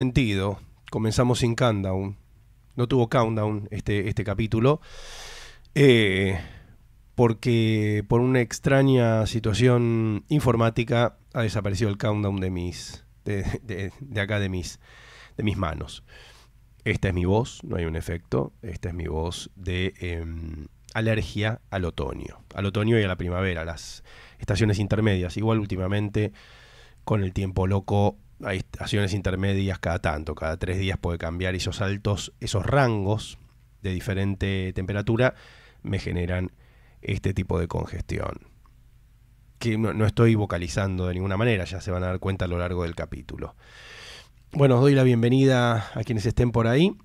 sentido. Comenzamos sin countdown. No tuvo countdown este, este capítulo. Eh, porque por una extraña situación informática ha desaparecido el countdown de mis. de, acá de mis. de mis manos. Esta es mi voz, no hay un efecto. Esta es mi voz de em, alergia al otoño. Al otoño y a la primavera, las estaciones intermedias. Igual últimamente, con el tiempo loco, hay estaciones intermedias cada tanto, cada tres días puede cambiar y esos altos, esos rangos de diferente temperatura me generan este tipo de congestión. Que no, estoy vocalizando de ninguna manera, ya se van a dar cuenta a lo largo del capítulo. Bueno, os doy la bienvenida a quienes estén por ahí.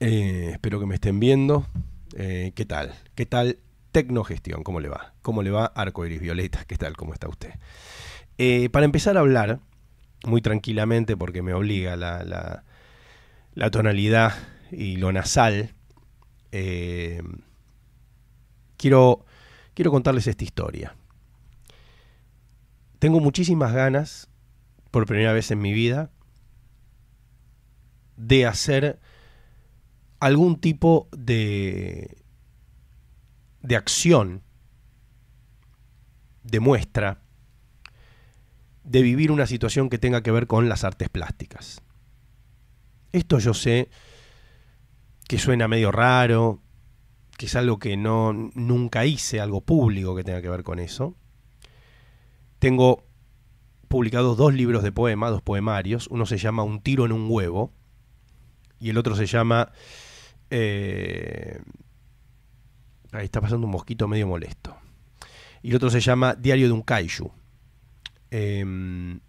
Eh, espero que me estén viendo. Eh, ¿Qué tal? ¿Qué tal Tecnogestión? ¿Cómo le va? ¿Cómo le va Arcoiris Violeta? ¿Qué tal? ¿Cómo está usted? Eh, para empezar a hablar, muy tranquilamente porque me obliga la, la, tonalidad y lo nasal. Eh, quiero, quiero contarles esta historia. Tengo muchísimas ganas, por primera vez en mi vida, de hacer algún tipo de, de acción, de muestra, de vivir una situación que tenga que ver con las artes plásticas. Esto yo sé que suena medio raro, que es algo que no nunca hice, algo público que tenga que ver con eso. Tengo publicados dos libros de poemas, dos poemarios. Uno se llama Un tiro en un huevo y el otro se llama... Eh, ahí está pasando un mosquito medio molesto. Y el otro se llama Diario de un Kaiju. Em,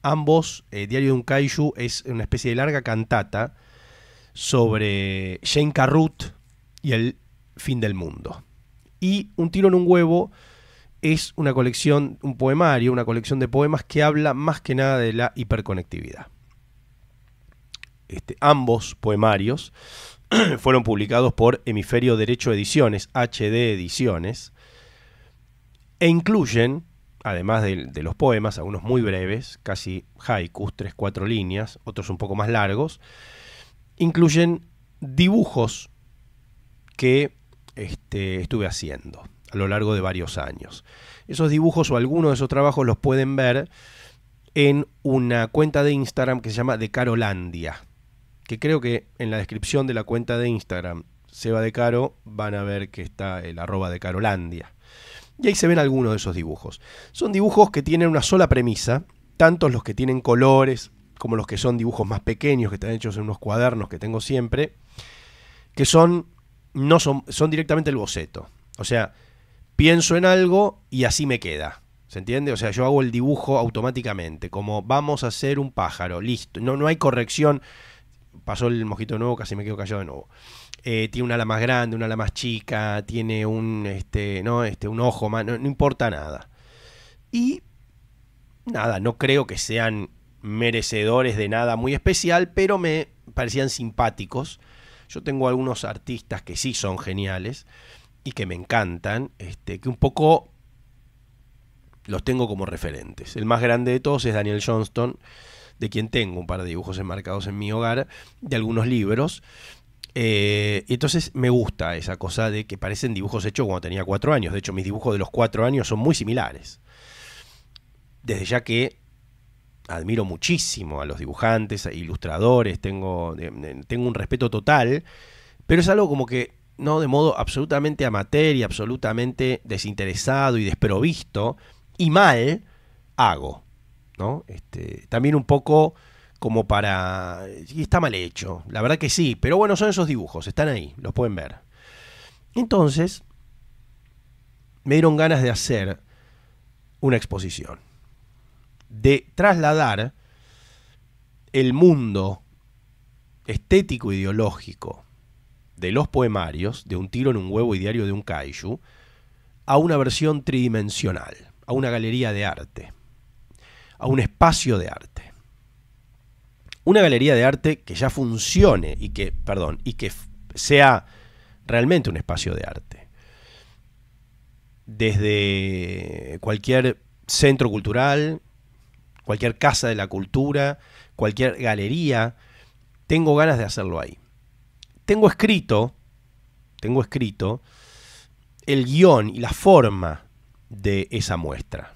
ambos, eh, Diario de un Kaiju es una especie de larga cantata sobre Jane Carruth y el fin del mundo. Y Un tiro en un huevo es una colección, un poemario, una colección de poemas que habla más que nada de la hiperconectividad. Este, ambos poemarios fueron publicados por Hemisferio Derecho Ediciones, HD Ediciones, e incluyen además de, los poemas, algunos muy breves, casi haikus, tres, cuatro líneas, otros un poco más largos, incluyen dibujos que este, estuve haciendo a lo largo de varios años. Esos dibujos o algunos de esos trabajos los pueden ver en una cuenta de Instagram que se llama De Carolandia, que creo que en la descripción de la cuenta de Instagram Seba de Caro van a ver que está el arroba de Carolandia. Y ahí se ven algunos de esos dibujos. Son dibujos que tienen una sola premisa, tanto los que tienen colores como los que son dibujos más pequeños que están hechos en unos cuadernos que tengo siempre, que son no son son directamente el boceto. O sea, pienso en algo y así me queda. ¿Se entiende? O sea, yo hago el dibujo automáticamente, como vamos a hacer un pájaro, listo. No, no hay corrección. Pasó el mojito nuevo, casi me quedo callado de nuevo. Eh, tiene un ala más grande, un ala más chica, tiene un, este, ¿no? este, un ojo más, no, importa nada. Y nada, no creo que sean merecedores de nada muy especial, pero me parecían simpáticos. Yo tengo algunos artistas que sí son geniales y que me encantan, este, que un poco los tengo como referentes. El más grande de todos es Daniel Johnston, de quien tengo un par de dibujos enmarcados en mi hogar, de algunos libros. Eh, entonces me gusta esa cosa de que parecen dibujos hechos cuando tenía cuatro años. De hecho, mis dibujos de los cuatro años son muy similares. Desde ya que admiro muchísimo a los dibujantes, a ilustradores, tengo, tengo un respeto total, pero es algo como que, no, de modo absolutamente amateur y absolutamente desinteresado y desprovisto, y mal, hago. ¿no? Este, también un poco como para... Y está mal hecho, la verdad que sí, pero bueno, son esos dibujos, están ahí, los pueden ver. Entonces, me dieron ganas de hacer una exposición, de trasladar el mundo estético ideológico de los poemarios, de un tiro en un huevo y diario de un kaiju, a una versión tridimensional, a una galería de arte, a un espacio de arte una galería de arte que ya funcione y que, perdón, y que sea realmente un espacio de arte. Desde cualquier centro cultural, cualquier casa de la cultura, cualquier galería. Tengo ganas de hacerlo ahí. Tengo escrito, tengo escrito el guion y la forma de esa muestra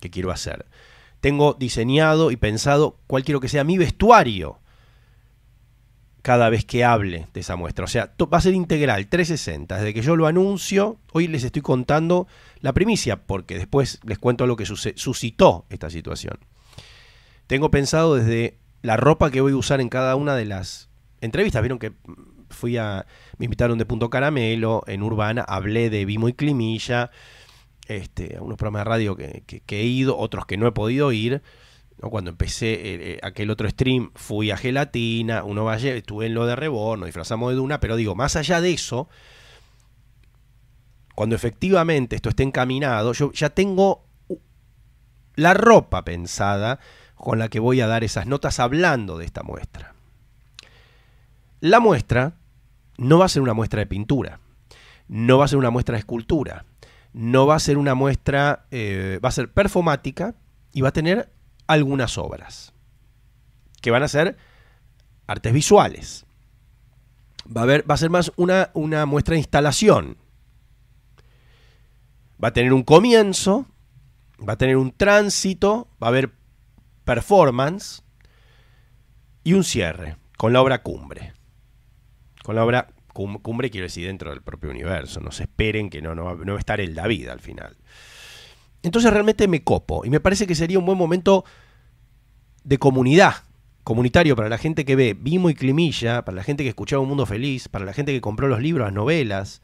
que quiero hacer. Tengo diseñado y pensado cuál quiero que sea mi vestuario cada vez que hable de esa muestra. O sea, va a ser integral, 360. Desde que yo lo anuncio, hoy les estoy contando la primicia, porque después les cuento lo que suscitó esta situación. Tengo pensado desde la ropa que voy a usar en cada una de las entrevistas. Vieron que fui a. Me invitaron de Punto Caramelo, en Urbana, hablé de Vimo y Climilla, este, a unos programas de radio que he ido, otros que no he podido ir. Cuando empecé eh, eh, aquel otro stream, fui a Gelatina, uno vaya, estuve en lo de Reborn, nos disfrazamos de Duna, pero digo, más allá de eso, cuando efectivamente esto esté encaminado, yo ya tengo la ropa pensada con la que voy a dar esas notas hablando de esta muestra. La muestra no va a ser una muestra de pintura, no va a ser una muestra de escultura, no va a ser una muestra, eh, va a ser performática y va a tener algunas obras, que van a ser artes visuales. Va a, haber, va a ser más una, una muestra de instalación. Va a tener un comienzo, va a tener un tránsito, va a haber performance y un cierre con la obra cumbre. Con la obra cumbre quiero decir dentro del propio universo. No se esperen que no, no, va a estar el David al final. Entonces realmente me copo y me parece que sería un buen momento de comunidad, comunitario para la gente que ve Vimo y Climilla, para la gente que escuchaba Un Mundo Feliz, para la gente que compró los libros, las novelas,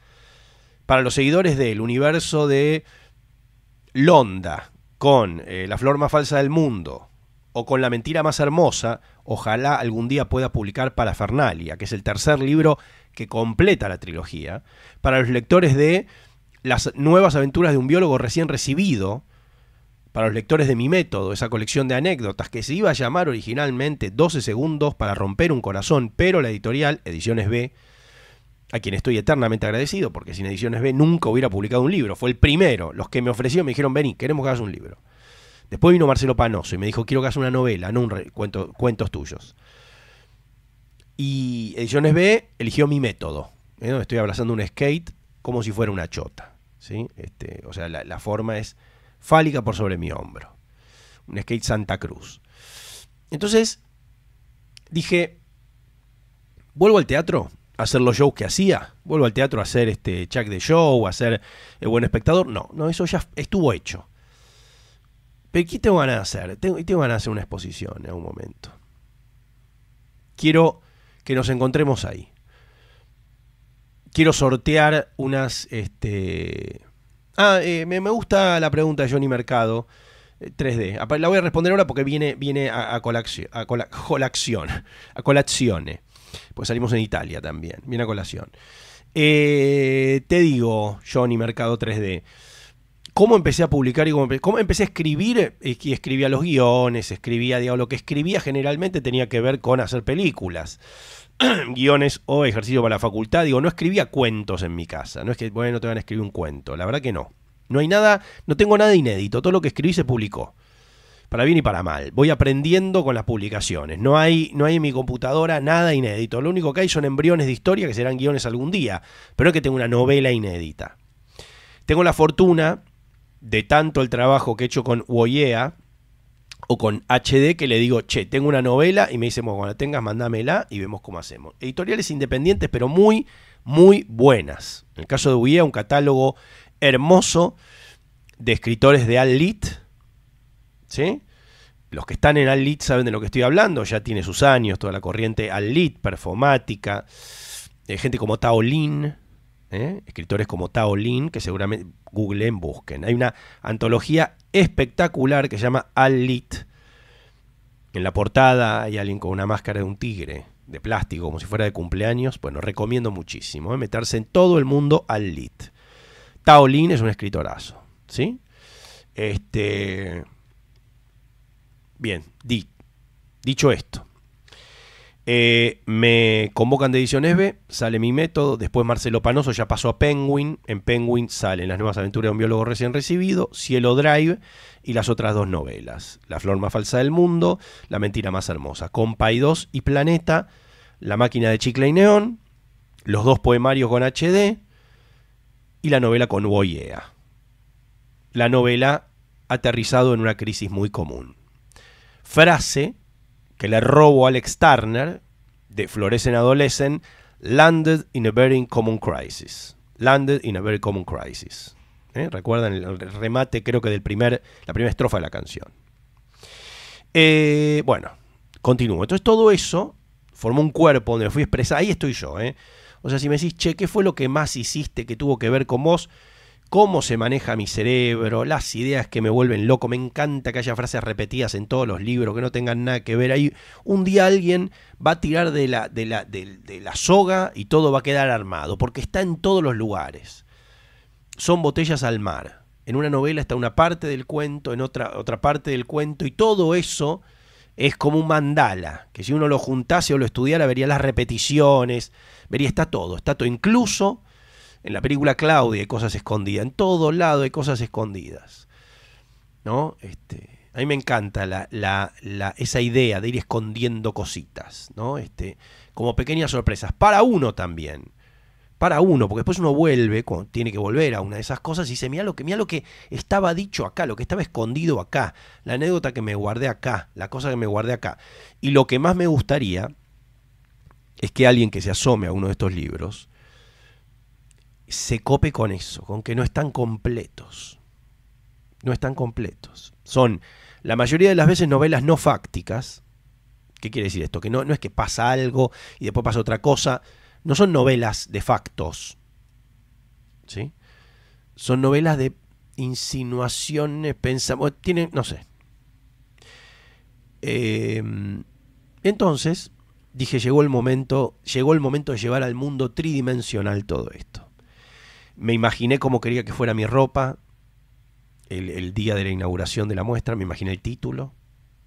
para los seguidores del universo de Londa, con eh, La Flor más falsa del mundo, o con La mentira más hermosa, ojalá algún día pueda publicar Parafernalia, que es el tercer libro que completa la trilogía, para los lectores de las nuevas aventuras de un biólogo recién recibido, para los lectores de mi método, esa colección de anécdotas que se iba a llamar originalmente 12 segundos para romper un corazón, pero la editorial, Ediciones B, a quien estoy eternamente agradecido, porque sin Ediciones B nunca hubiera publicado un libro, fue el primero, los que me ofrecieron me dijeron, vení, queremos que hagas un libro. Después vino Marcelo Panoso y me dijo, quiero que hagas una novela, no un cuento, cuentos tuyos. Y Ediciones B eligió mi método. ¿eh? Estoy abrazando un skate como si fuera una chota. Este, o sea, la, forma es fálica por sobre mi hombro. Un skate Santa Cruz. Entonces, dije, vuelvo al teatro a hacer los shows que hacía, vuelvo al teatro a hacer este de show, a hacer el buen espectador. No, no, eso ya estuvo hecho. Pero ¿qué tengo ganas de hacer? Tengo, tengo ganas de hacer una exposición en algún momento. Quiero que nos encontremos ahí quiero sortear unas. Este... Ah, eh, me, gusta la pregunta de Johnny Mercado. 3D. Eh, la voy a responder ahora porque viene, viene a, a, a, colación, a colazione. Pues salimos en Italia también. Viene a colación. Eh, te digo, Johnny Mercado 3D. ¿Cómo empecé a publicar y cómo, empecé a escribir? Y escribía los guiones, escribía, digamos, lo que escribía generalmente tenía que ver con hacer películas. guiones o ejercicio para la facultad. Digo, no escribía cuentos en mi casa. No es que, bueno, te van a escribir un cuento. La verdad que no. No hay nada, no tengo nada inédito. Todo lo que escribí se publicó. Para bien y para mal. Voy aprendiendo con las publicaciones. No hay, no hay en mi computadora nada inédito. Lo único que hay son embriones de historia que serán guiones algún día. Pero es que tengo una novela inédita. Tengo la fortuna de tanto el trabajo que he hecho con Woyea, o con HD que le digo, che, tengo una novela y me dice, cuando la tengas, mándamela y vemos cómo hacemos. Editoriales independientes, pero muy, muy buenas. En el caso de Uia, un catálogo hermoso de escritores de Al-Lit. ¿Sí? Los que están en Al-Lit saben de lo que estoy hablando, ya tiene sus años, toda la corriente Al-Lit, performática, eh, gente como Tao Lin, ¿eh? escritores como Tao Lin, que seguramente googleen, busquen. Hay una antología espectacular que se llama Al Lit. En la portada hay alguien con una máscara de un tigre de plástico, como si fuera de cumpleaños. Bueno, recomiendo muchísimo ¿eh? meterse en todo el mundo Al Lit. Tao Lin es un escritorazo, ¿sí? Este. Bien, dicho esto. Eh, me convocan de Ediciones B, sale mi método, después Marcelo Panoso ya pasó a Penguin, en Penguin salen Las nuevas aventuras de un biólogo recién recibido, Cielo Drive y las otras dos novelas, La flor más falsa del mundo, La mentira más hermosa, Compay 2 y Planeta, La máquina de chicle y neón, los dos poemarios con HD y la novela con Boyea. La novela aterrizado en una crisis muy común. Frase que le robo a Alex Turner de Florescent Adolescent, Landed in a Very Common Crisis. Landed in a Very Common Crisis. ¿Eh? Recuerdan el remate, creo que del primer, la primera estrofa de la canción. Eh, bueno, continúo. Entonces todo eso formó un cuerpo donde me fui expresar. Ahí estoy yo, ¿eh? O sea, si me decís, che, ¿qué fue lo que más hiciste que tuvo que ver con vos? Cómo se maneja mi cerebro, las ideas que me vuelven loco. Me encanta que haya frases repetidas en todos los libros que no tengan nada que ver. Ahí un día alguien va a tirar de la, de la, de, la soga y todo va a quedar armado, porque está en todos los lugares. Son botellas al mar. En una novela está una parte del cuento, en otra, otra parte del cuento, y todo eso es como un mandala, que si uno lo juntase o lo estudiara vería las repeticiones, vería, está todo, está todo, incluso en la película Claudia hay cosas escondidas. En todo lado hay cosas escondidas. ¿No? Este, a mí me encanta esa idea de ir escondiendo cositas, ¿no? Este, como pequeñas sorpresas. Para uno también. Para uno, porque después uno vuelve, tiene que volver a una de esas cosas y dice, mira lo que, mira lo que estaba dicho acá, lo que estaba escondido acá, la anécdota que me guardé acá, la cosa que me guardé acá. Y lo que más me gustaría es que alguien que se asome a uno de estos libros se cope con eso, con que no están completos. No están completos. Son la mayoría de las veces novelas no fácticas. ¿Qué quiere decir esto? Que no, no es que pasa algo y después pasa otra cosa. No son novelas de factos. ¿Sí? Son novelas de insinuaciones, pensamos. Tienen, no sé. Em, entonces, dije, llegó el momento, llegó el momento de llevar al mundo tridimensional todo esto. Me imaginé cómo quería que fuera mi ropa el, día de la inauguración de la muestra, me imaginé el título,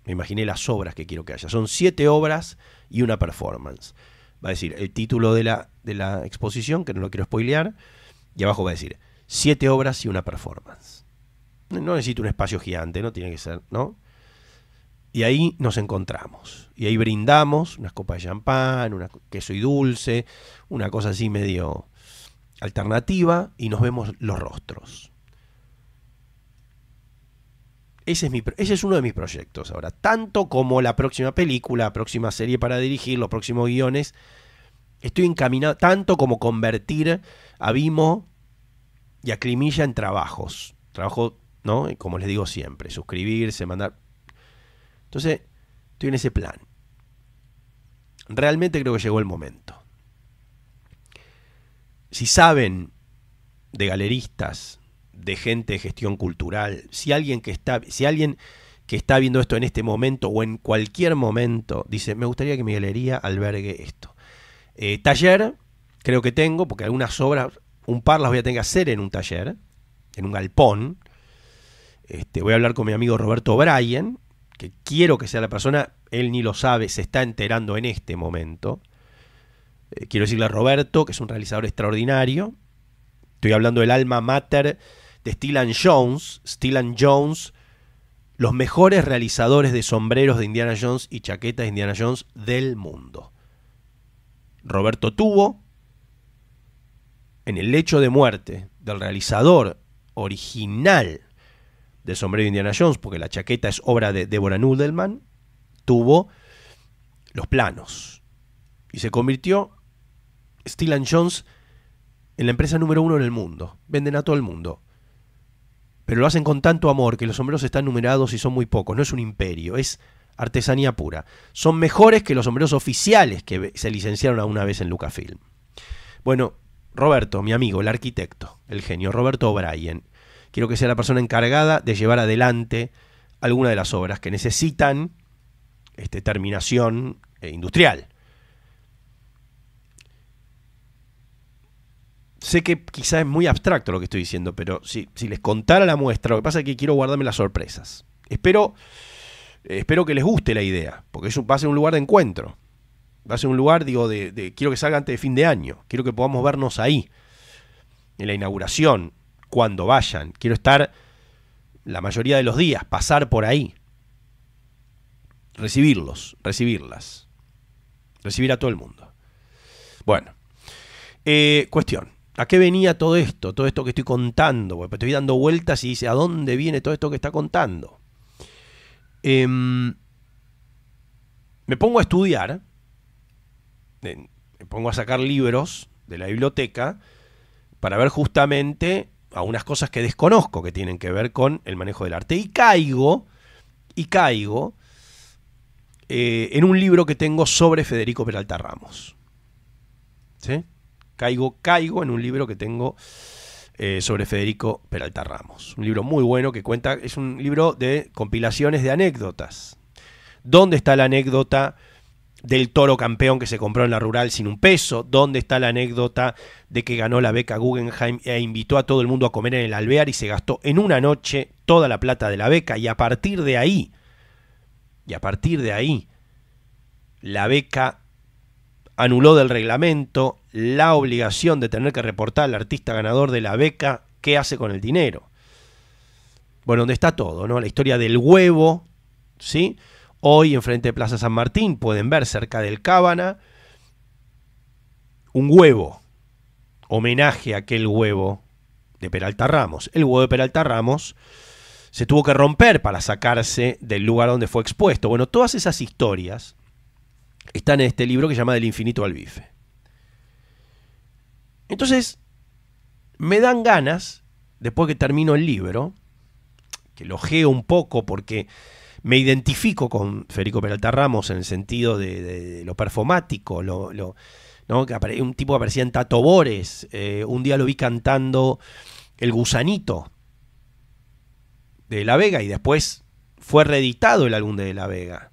me imaginé las obras que quiero que haya. Son siete obras y una performance. Va a decir el título de la, de la exposición, que no lo quiero spoilear, y abajo va a decir siete obras y una performance. No necesito un espacio gigante, no tiene que ser, ¿no? Y ahí nos encontramos. Y ahí brindamos unas copas de champán, una queso y dulce, una cosa así medio alternativa y nos vemos los rostros. Ese es, mi, ese es uno de mis proyectos ahora. Tanto como la próxima película, la próxima serie para dirigir, los próximos guiones. Estoy encaminado, tanto como convertir a Vimo y a Climilla en trabajos. Trabajo, ¿no? Como les digo siempre, suscribirse, mandar. Entonces, estoy en ese plan. Realmente creo que llegó el momento si saben de galeristas, de gente de gestión cultural, si alguien que está, si alguien que está viendo esto en este momento o en cualquier momento dice, me gustaría que mi galería albergue esto. Eh, taller, creo que tengo, porque algunas obras, un par las voy a tener que hacer en un taller, en un galpón. Este, voy a hablar con mi amigo Roberto Bryan, que quiero que sea la persona, él ni lo sabe, se está enterando en este momento. Eh, quiero decirle a Roberto, que es un realizador extraordinario. Estoy hablando del alma mater de Stylan Jones. Stylan Jones, los mejores realizadores de sombreros de Indiana Jones y chaquetas de Indiana Jones del mundo. Roberto tuvo en el lecho de muerte del realizador original de sombrero de Indiana Jones, porque la chaqueta es obra de Deborah Nudelman, tuvo los planos y se convirtió Steel Jones en la empresa número uno en el mundo. Venden a todo el mundo. Pero lo hacen con tanto amor que los sombreros están numerados y son muy pocos. No es un imperio, es artesanía pura. Son mejores que los sombreros oficiales que se licenciaron alguna vez en Lucasfilm. Bueno, Roberto, mi amigo, el arquitecto, el genio, Roberto O'Brien, quiero que sea la persona encargada de llevar adelante alguna de las obras que necesitan este, terminación eh, industrial. Sé que quizá es muy abstracto lo que estoy diciendo, pero si, si les contara la muestra, lo que pasa es que quiero guardarme las sorpresas. Espero, espero que les guste la idea, porque eso va a ser un lugar de encuentro. Va a ser un lugar, digo, de, quiero que salga antes de fin de año. Quiero que podamos vernos ahí. En la inauguración, cuando vayan. Quiero estar la mayoría de los días, pasar por ahí. Recibirlos, recibirlas. Recibir a todo el mundo. Bueno, eh, cuestión. ¿A qué venía todo esto? Todo esto que estoy contando. Porque estoy dando vueltas y dice, ¿a dónde viene todo esto que está contando? Em, me pongo a estudiar me pongo a sacar libros de la biblioteca para ver justamente algunas cosas que desconozco que tienen que ver con el manejo del arte. Y caigo, y caigo eh, en un libro que tengo sobre Federico Peralta Ramos. ¿Sí? Caigo, caigo en un libro que tengo eh, sobre Federico Peralta Ramos. Un libro muy bueno que cuenta, es un libro de compilaciones de anécdotas. ¿Dónde está la anécdota? del toro campeón que se compró en la rural sin un peso, dónde está la anécdota de que ganó la beca Guggenheim e invitó a todo el mundo a comer en el alvear y se gastó en una noche toda la plata de la beca y a partir de ahí, y a partir de ahí, la beca anuló del reglamento la obligación de tener que reportar al artista ganador de la beca qué hace con el dinero. Bueno, donde está todo, ¿no? La historia del huevo, ¿sí? Hoy, enfrente de Plaza San Martín, pueden ver cerca del Cábana un huevo, homenaje a aquel huevo de Peralta Ramos. El huevo de Peralta Ramos se tuvo que romper para sacarse del lugar donde fue expuesto. Bueno, todas esas historias están en este libro que se llama Del infinito al bife. Entonces, me dan ganas, después que termino el libro, que lo geo un poco porque me identifico con Federico Peralta Ramos en el sentido de, lo performático, lo, ¿no? que un tipo que aparecía en Tato Bores, eh, un día lo vi cantando El Gusanito de La Vega y después fue reeditado el álbum de La Vega.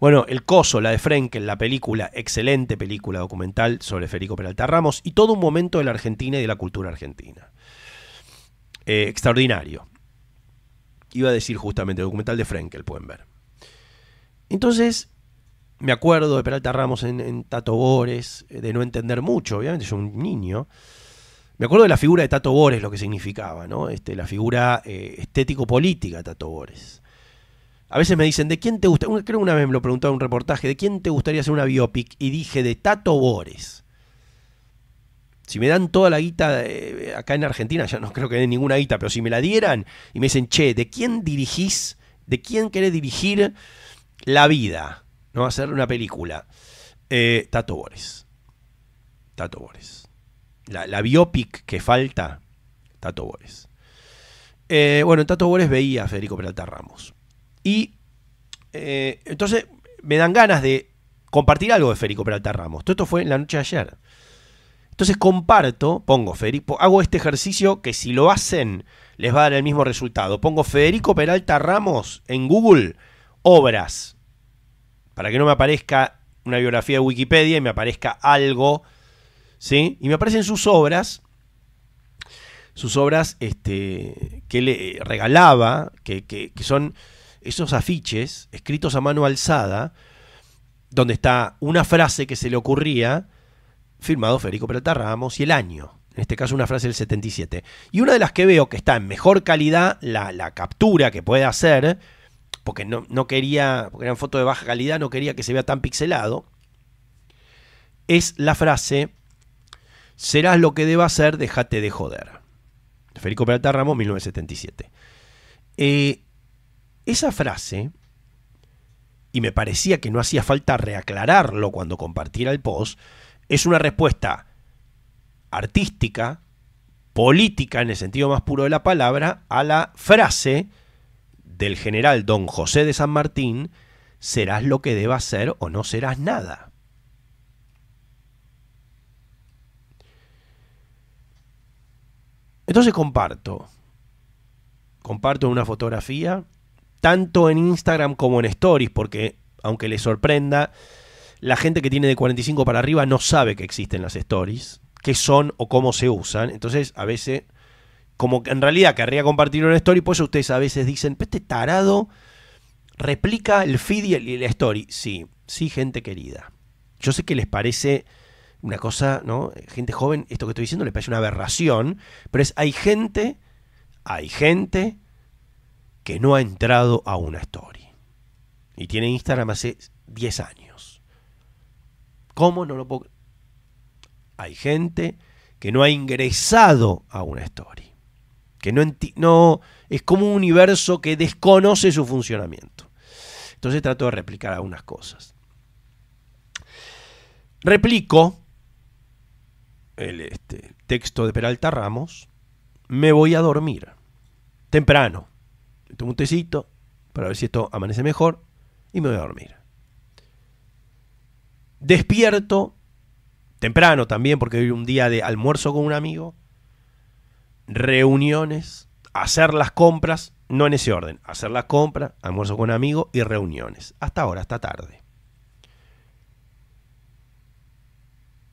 Bueno, El Coso, la de Frenkel, la película, excelente película documental sobre Federico Peralta Ramos y todo un momento de la Argentina y de la cultura argentina. Eh, extraordinario. Iba a decir justamente, el documental de Frenkel, pueden ver. Entonces, me acuerdo de Peralta Ramos en, Tato Bores, eh, de no entender mucho, obviamente yo un niño. Me acuerdo de la figura de Tato Bores, lo que significaba, ¿no? Este, la figura eh, estético-política de Tato Bores. A veces me dicen, ¿de quién te gusta? Creo una vez me lo preguntaba en un reportaje, ¿de quién te gustaría hacer una biopic? Y dije, de Tato Bores. Si me dan toda la guita eh, acá en Argentina, ya no creo que den ninguna guita, pero si me la dieran y me dicen, che, ¿de quién dirigís? ¿De quién querés dirigir la vida? ¿No? Hacer una película. Eh, Tato Bores. Tato Bores. La, biopic que falta, Tato Bores. Eh, bueno, Tato Bores veía a Federico Peralta Ramos. Y entonces me dan ganas de compartir algo de Federico Peralta Ramos. Todo esto fue en la noche de ayer. Entonces comparto, pongo Federico, hago este ejercicio que si lo hacen les va a dar el mismo resultado. Pongo Federico Peralta Ramos en Google, obras, para que no me aparezca una biografía de Wikipedia y me aparezca algo, ¿sí? Y me aparecen sus obras, sus obras este, que le regalaba, que, que son esos afiches escritos a mano alzada, donde está una frase que se le ocurría, firmado Federico Peralta Ramos y el año. En este caso una frase del 77. Y una de las que veo que está en mejor calidad, la, captura que puede hacer, porque no, no quería, porque eran fotos de baja calidad, no quería que se vea tan pixelado, es la frase, serás lo que deba ser, déjate de joder. Federico Peralta Ramos, 1977. Eh, esa frase, y me parecía que no hacía falta reaclararlo cuando compartiera el post, es una respuesta artística, política en el sentido más puro de la palabra, a la frase del general don José de San Martín, serás lo que debas ser o no serás nada. Entonces comparto, comparto una fotografía, tanto en Instagram como en Stories, porque aunque les sorprenda, la gente que tiene de 45 para arriba no sabe que existen las stories, qué son o cómo se usan. Entonces, a veces, como en realidad querría compartir una story, pues ustedes a veces dicen, este tarado replica el feed y la story. Sí, sí, gente querida. Yo sé que les parece una cosa, ¿no? Gente joven, esto que estoy diciendo les parece una aberración, pero es, hay gente, hay gente que no ha entrado a una story. Y tiene Instagram hace 10 años. ¿Cómo no lo puedo? Hay gente que no ha ingresado a una story. Que no, no es como un universo que desconoce su funcionamiento. Entonces trato de replicar algunas cosas. Replico el este, texto de Peralta Ramos. Me voy a dormir. Temprano. Tomo un tecito para ver si esto amanece mejor y me voy a dormir. Despierto temprano también porque hoy un día de almuerzo con un amigo, reuniones, hacer las compras, no en ese orden, hacer las compras, almuerzo con un amigo y reuniones. Hasta ahora, hasta tarde.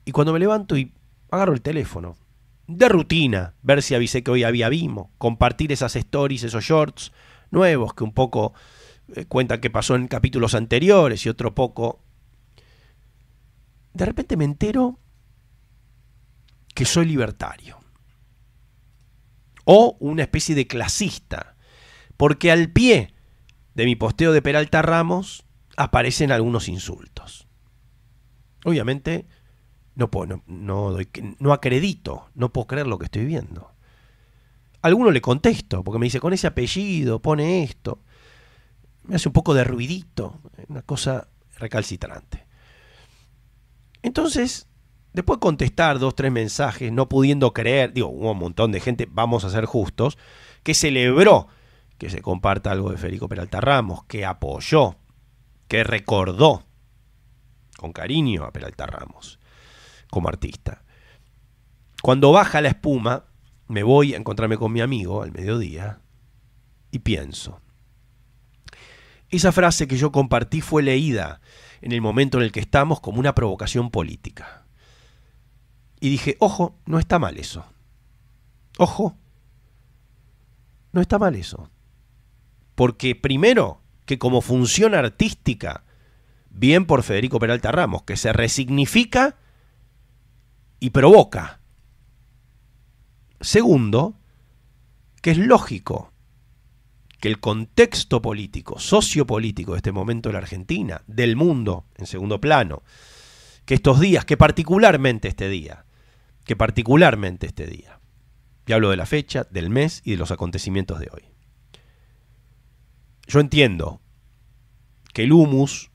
Y cuando me levanto y agarro el teléfono, de rutina, ver si avisé que hoy había Vimo, compartir esas stories, esos shorts nuevos que un poco eh, cuentan que pasó en capítulos anteriores y otro poco. De repente me entero que soy libertario. O una especie de clasista. Porque al pie de mi posteo de Peralta Ramos aparecen algunos insultos. Obviamente no, puedo, no, doy, no acredito, no puedo creer lo que estoy viendo. Alguno le contesto, porque me dice, con ese apellido, pone esto me hace un poco de ruidito, una cosa recalcitrante. Entonces, después de contestar dos, tres mensajes, no pudiendo creer, digo, hubo un montón de gente, vamos a ser justos, que celebró que se comparta algo de Federico Peralta Ramos, que apoyó, que recordó con cariño a Peralta Ramos como artista. Cuando baja la espuma, me voy a encontrarme con mi amigo al mediodía y pienso, esa frase que yo compartí fue leída en el momento en el que estamos como una provocación política. Y dije, ojo, no está mal eso. Ojo, no está mal eso. Porque primero, que como función artística, bien por Federico Peralta Ramos, que se resignifica y provoca. Segundo, que es lógico que el contexto político, sociopolítico de este momento de la Argentina, del mundo en segundo plano, que estos días, que particularmente este día, que particularmente este día, y hablo de la fecha, del mes y de los acontecimientos de hoy. Yo entiendo que el humus,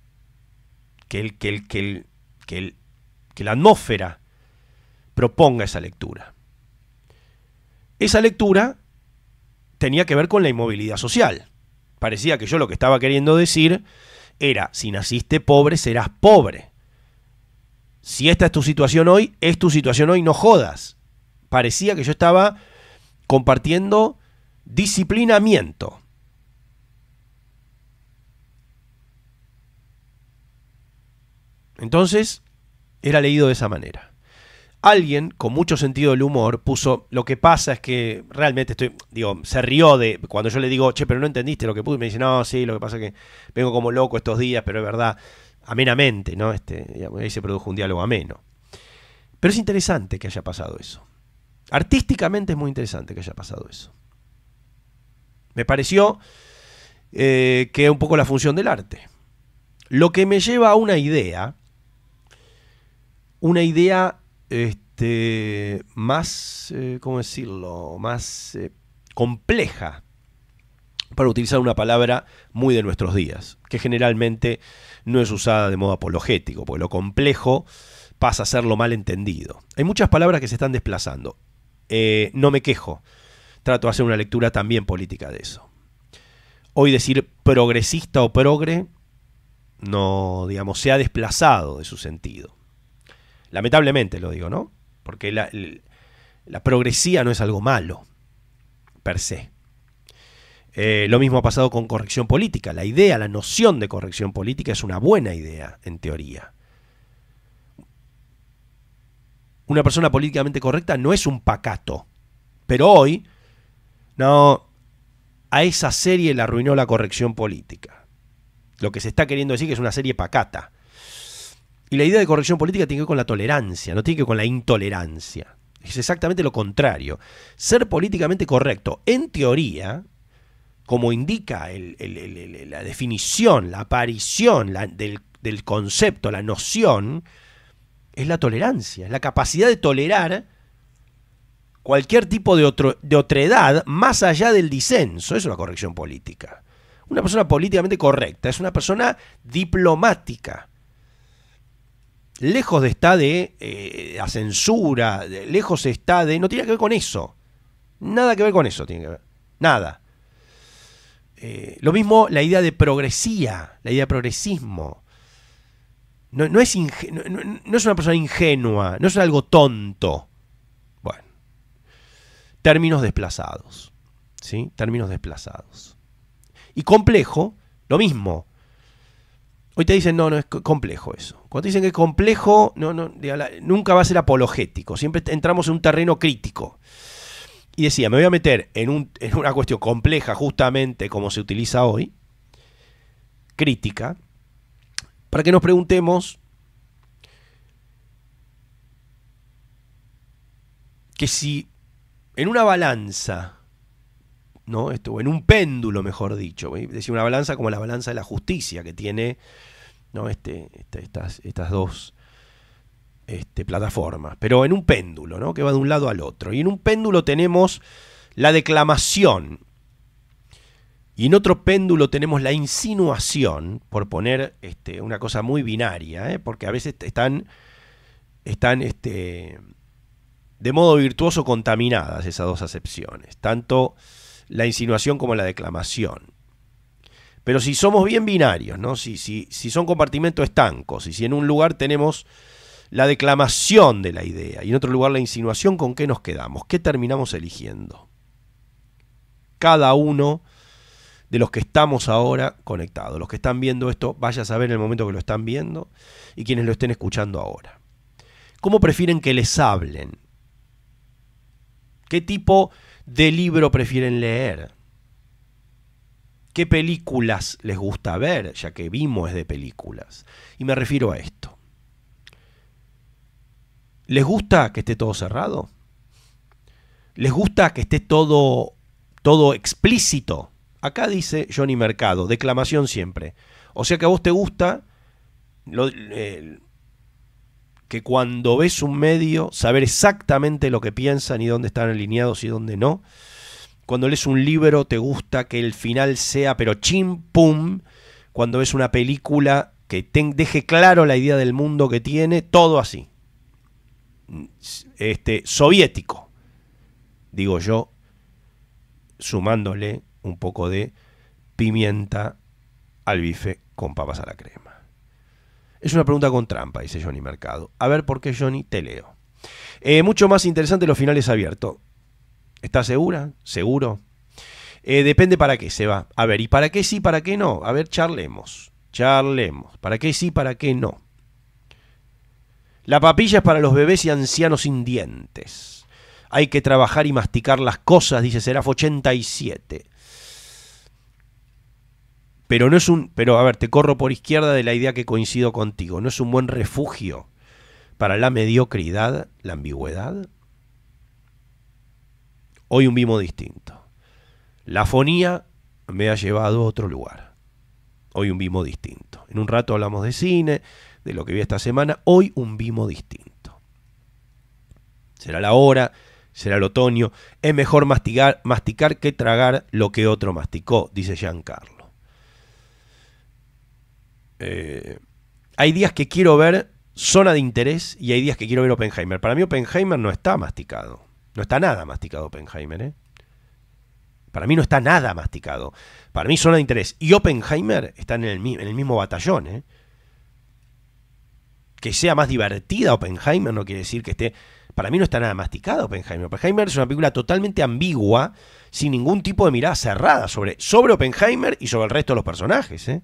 que, el, que, el, que, el, que, que la atmósfera proponga esa lectura. Esa lectura tenía que ver con la inmovilidad social. Parecía que yo lo que estaba queriendo decir era, si naciste pobre, serás pobre. Si esta es tu situación hoy, es tu situación hoy, no jodas. Parecía que yo estaba compartiendo disciplinamiento. Entonces, era leído de esa manera alguien con mucho sentido del humor puso, lo que pasa es que realmente estoy, digo, se rió de cuando yo le digo, che, pero no entendiste lo que puse, me dice, no, sí, lo que pasa es que vengo como loco estos días, pero es verdad, amenamente, ¿no? Este, ahí se produjo un diálogo ameno. Pero es interesante que haya pasado eso. Artísticamente es muy interesante que haya pasado eso. Me pareció eh, que es un poco la función del arte. Lo que me lleva a una idea, una idea este, más, eh, ¿cómo decirlo?, más eh, compleja, para utilizar una palabra muy de nuestros días, que generalmente no es usada de modo apologético, porque lo complejo pasa a ser lo mal entendido. Hay muchas palabras que se están desplazando. Eh, no me quejo, trato de hacer una lectura también política de eso. Hoy decir progresista o progre no, digamos, se ha desplazado de su sentido. Lamentablemente lo digo, ¿no? Porque la, progresía no es algo malo, per se. Eh, lo mismo ha pasado con corrección política. La idea, la noción de corrección política es una buena idea, en teoría. Una persona políticamente correcta no es un pacato. Pero hoy, no, a esa serie la arruinó la corrección política. Lo que se está queriendo decir que es una serie pacata. Y la idea de corrección política tiene que ver con la tolerancia, no tiene que ver con la intolerancia. Es exactamente lo contrario. Ser políticamente correcto, en teoría, como indica la definición, la aparición del, del concepto, la noción, es la tolerancia, es la capacidad de tolerar cualquier tipo de, otro, de otredad más allá del disenso. Eso es la corrección política. Una persona políticamente correcta es una persona diplomática. Lejos de estar de eh, la censura, lejos está de... No tiene que ver con eso. Nada que ver con eso tiene que ver. Nada. Eh, lo mismo la idea de progresía, la idea de progresismo. No, es no, es una persona ingenua, no es algo tonto. Bueno, términos desplazados. ¿sí? Términos desplazados. Y complejo, lo mismo. Hoy te dicen, no, no es complejo eso. Cuando te dicen que es complejo, no, no, nunca va a ser apologético. Siempre entramos en un terreno crítico. Y decía, me voy a meter en, un, en una cuestión compleja, justamente como se utiliza hoy, crítica, para que nos preguntemos que si en una balanza, ¿no? Esto, en un péndulo, mejor dicho, decía una balanza como la balanza de la justicia que tiene ¿no? este, este estas, estas dos este, plataformas, pero en un péndulo, ¿no? que va de un lado al otro. Y en un péndulo tenemos la declamación, y en otro péndulo tenemos la insinuación, por poner este, una cosa muy binaria, ¿eh? porque a veces están, están este, de modo virtuoso contaminadas esas dos acepciones, tanto la insinuación como la declamación. Pero si somos bien binarios, ¿no? si, si, si son compartimentos estancos, y si en un lugar tenemos la declamación de la idea y en otro lugar la insinuación, ¿con qué nos quedamos? ¿Qué terminamos eligiendo? Cada uno de los que estamos ahora conectados. Los que están viendo esto, vaya a saber en el momento que lo están viendo y quienes lo estén escuchando ahora. ¿Cómo prefieren que les hablen? ¿Qué tipo de libro prefieren leer? ¿Qué películas les gusta ver? Ya que vimos es de películas. Y me refiero a esto. ¿Les gusta que esté todo cerrado? ¿Les gusta que esté todo, todo explícito? Acá dice Johnny Mercado, declamación siempre. O sea que a vos te gusta que cuando ves un medio, saber exactamente lo que piensan y dónde están alineados y dónde no. Cuando lees un libro, te gusta que el final sea, pero chim pum. Cuando ves una película, que te deje claro la idea del mundo que tiene, todo así. Este, soviético, digo yo, sumándole un poco de pimienta al bife con papas a la crema. Es una pregunta con trampa, dice Johnny Mercado. A ver por qué, Johnny, te leo. Eh, mucho más interesante los finales abiertos. ¿Estás segura? ¿Seguro? Eh, depende para qué se va. A ver, ¿y para qué sí, para qué no? A ver, charlemos. Charlemos. ¿Para qué sí, para qué no? La papilla es para los bebés y ancianos sin dientes. Hay que trabajar y masticar las cosas, dice Seraf 87 pero no es un, pero a ver, te corro por izquierda de la idea que coincido contigo, no es un buen refugio para la mediocridad, la ambigüedad. Hoy un vimo distinto. La fonía me ha llevado a otro lugar. Hoy un vimo distinto. En un rato hablamos de cine, de lo que vi esta semana. Hoy un vimo distinto. Será la hora, será el otoño. Es mejor masticar, masticar que tragar lo que otro masticó, dice Giancarlo. Eh, hay días que quiero ver zona de interés y hay días que quiero ver Oppenheimer. Para mí Oppenheimer no está masticado. No está nada masticado Oppenheimer. ¿eh? Para mí no está nada masticado. Para mí zona de interés y Oppenheimer están en el, mismo batallón. ¿eh? Que sea más divertida Oppenheimer no quiere decir que esté... Para mí no está nada masticado Oppenheimer. Oppenheimer es una película totalmente ambigua, sin ningún tipo de mirada cerrada sobre, sobre Oppenheimer y sobre el resto de los personajes. ¿eh?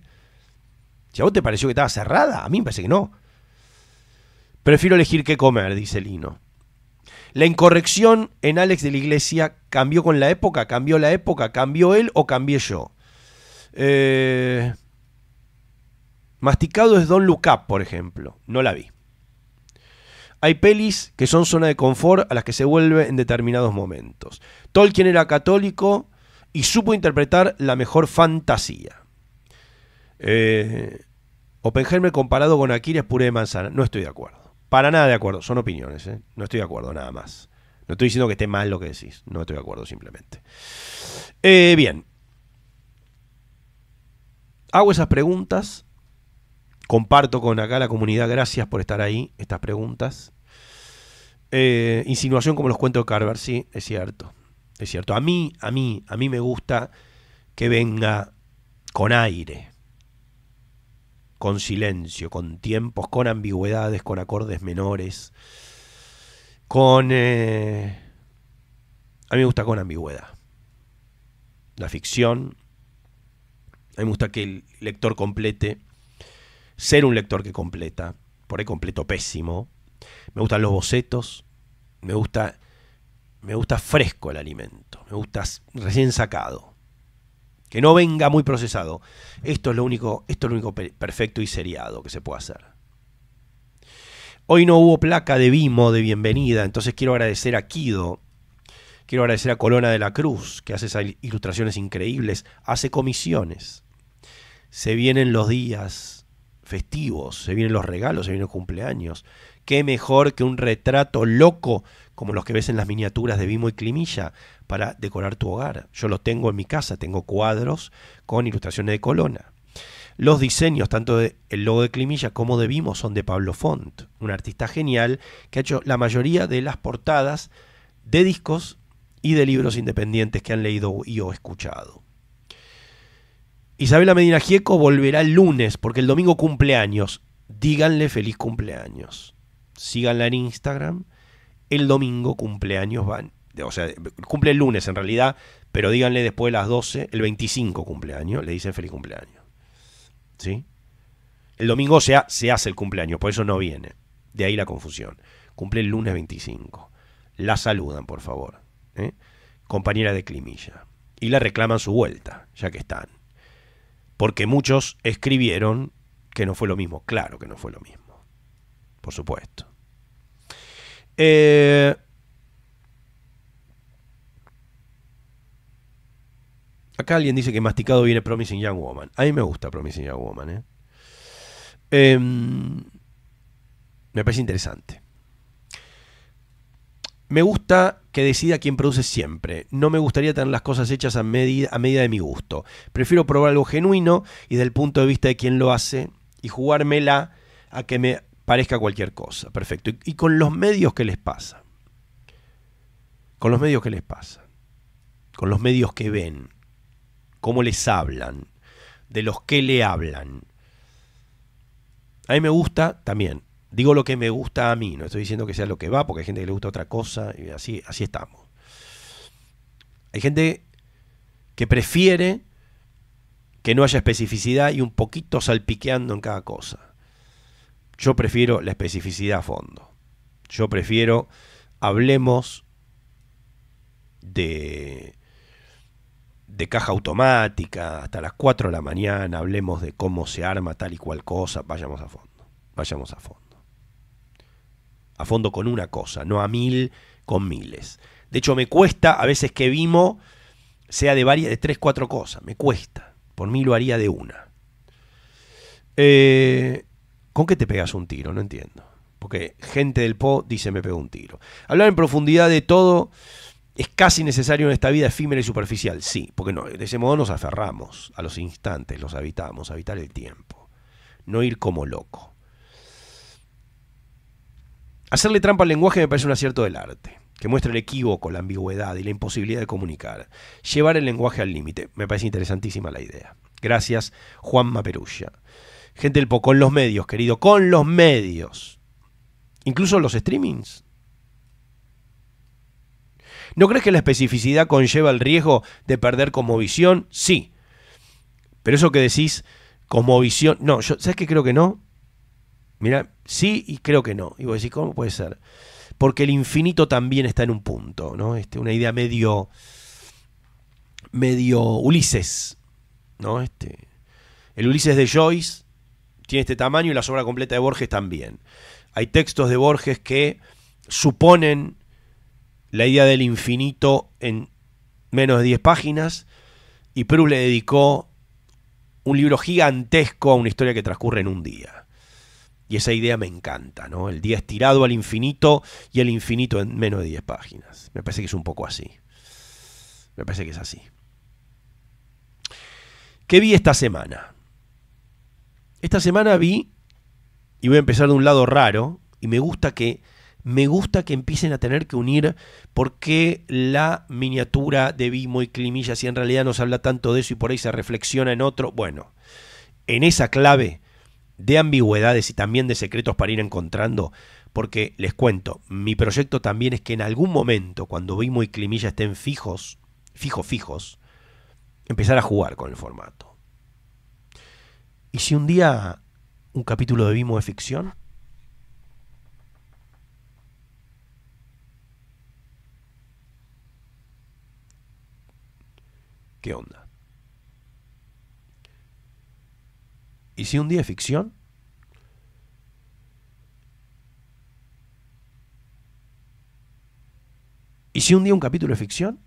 Si a vos te pareció que estaba cerrada, a mí me parece que no. Prefiero elegir qué comer, dice Lino. La incorrección en Alex de la Iglesia cambió con la época, cambió la época, cambió él o cambié yo. Eh, Masticado es Don Look Up, por ejemplo. No la vi. Hay pelis que son zona de confort a las que se vuelve en determinados momentos. Tolkien era católico y supo interpretar la mejor fantasía. Eh, Oppenheimer comparado con Akira es puré de manzana. No estoy de acuerdo. Para nada de acuerdo. Son opiniones. ¿eh? No estoy de acuerdo, nada más. No estoy diciendo que esté mal lo que decís. No estoy de acuerdo simplemente. Eh, bien. Hago esas preguntas Comparto con acá la comunidad, gracias por estar ahí, estas preguntas. Eh, insinuación como los cuentos de Carver, sí, es cierto. Es cierto. A mí, a mí, a mí me gusta que venga con aire, con silencio, con tiempos, con ambigüedades, con acordes menores, con... Eh, a mí me gusta con ambigüedad. La ficción, a mí me gusta que el lector complete ser un lector que completa, por ahí completo pésimo. Me gustan los bocetos, me gusta, me gusta fresco el alimento, me gusta recién sacado. Que no venga muy procesado. Esto es lo único, esto es lo único perfecto y seriado que se puede hacer. Hoy no hubo placa de Vimo de bienvenida, entonces quiero agradecer a Kido, quiero agradecer a Colona de la Cruz, que hace esas ilustraciones increíbles, hace comisiones. Se vienen los días festivos, se vienen los regalos, se vienen los cumpleaños. Qué mejor que un retrato loco como los que ves en las miniaturas de Vimo y Climilla para decorar tu hogar. Yo lo tengo en mi casa, tengo cuadros con ilustraciones de Colona. Los diseños, tanto del logo de Climilla como de Vimo, son de Pablo Font, un artista genial que ha hecho la mayoría de las portadas de discos y de libros independientes que han leído y o escuchado. Isabela Medina Gieco volverá el lunes porque el domingo cumpleaños. Díganle feliz cumpleaños. Síganla en Instagram. El domingo cumpleaños van. O sea, cumple el lunes en realidad, pero díganle después de las 12, el 25 cumpleaños, le dicen feliz cumpleaños. ¿Sí? El domingo se, hace el cumpleaños, por eso no viene. De ahí la confusión. Cumple el lunes 25. La saludan, por favor. ¿eh? Compañera de Climilla. Y le reclaman su vuelta, ya que están porque muchos escribieron que no fue lo mismo. Claro que no fue lo mismo, por supuesto. Eh, acá alguien dice que masticado viene Promising Young Woman. A mí me gusta Promising Young Woman. ¿eh? Em, me parece interesante. Me gusta que decida quién produce siempre. No me gustaría tener las cosas hechas a medida, a medida de mi gusto. Prefiero probar algo genuino y del punto de vista de quien lo hace y jugármela a que me parezca cualquier cosa. Perfecto. Y, con los medios que les pasa. Con los medios que les pasa. Con los medios que ven. Cómo les hablan. De los que le hablan. A mí me gusta también Digo lo que me gusta a mí, no estoy diciendo que sea lo que va, porque hay gente que le gusta otra cosa y así, así estamos. Hay gente que prefiere que no haya especificidad y un poquito salpiqueando en cada cosa. Yo prefiero la especificidad a fondo. Yo prefiero, hablemos de, de caja automática hasta las 4 de la mañana, hablemos de cómo se arma tal y cual cosa, vayamos a fondo, vayamos a fondo a fondo con una cosa, no a mil con miles. De hecho, me cuesta a veces que Vimo sea de varias, de tres, cuatro cosas. Me cuesta. Por mí lo haría de una. Eh, ¿Con qué te pegas un tiro? No entiendo. Porque gente del Po dice me pego un tiro. Hablar en profundidad de todo es casi necesario en esta vida efímera y superficial. Sí, porque no, de ese modo nos aferramos a los instantes, los habitamos, habitar el tiempo. No ir como loco. Hacerle trampa al lenguaje me parece un acierto del arte, que muestra el equívoco, la ambigüedad y la imposibilidad de comunicar. Llevar el lenguaje al límite, me parece interesantísima la idea. Gracias, Juan Maperulla. Gente del po, con los medios, querido, con los medios. Incluso los streamings. ¿No crees que la especificidad conlleva el riesgo de perder como visión? Sí. Pero eso que decís, como visión, no, yo, ¿sabes qué creo que no? Mira, sí y creo que no. Y vos decís, ¿cómo puede ser? Porque el infinito también está en un punto, ¿no? Este, una idea medio. medio Ulises. ¿No? Este. El Ulises de Joyce tiene este tamaño y la obra completa de Borges también. Hay textos de Borges que suponen la idea del infinito en menos de 10 páginas y Proust le dedicó un libro gigantesco a una historia que transcurre en un día. Y esa idea me encanta, ¿no? El día estirado al infinito y el infinito en menos de 10 páginas. Me parece que es un poco así. Me parece que es así. ¿Qué vi esta semana? Esta semana vi, y voy a empezar de un lado raro, y me gusta que me gusta que empiecen a tener que unir por qué la miniatura de Vimo y Climilla, si en realidad nos habla tanto de eso y por ahí se reflexiona en otro. Bueno, en esa clave de ambigüedades y también de secretos para ir encontrando, porque les cuento, mi proyecto también es que en algún momento, cuando Vimo y Climilla estén fijos, fijos, fijos, empezar a jugar con el formato. ¿Y si un día un capítulo de Vimo es ficción? ¿Qué onda? ¿Y si un día es ficción? ¿Y si un día un capítulo es ficción?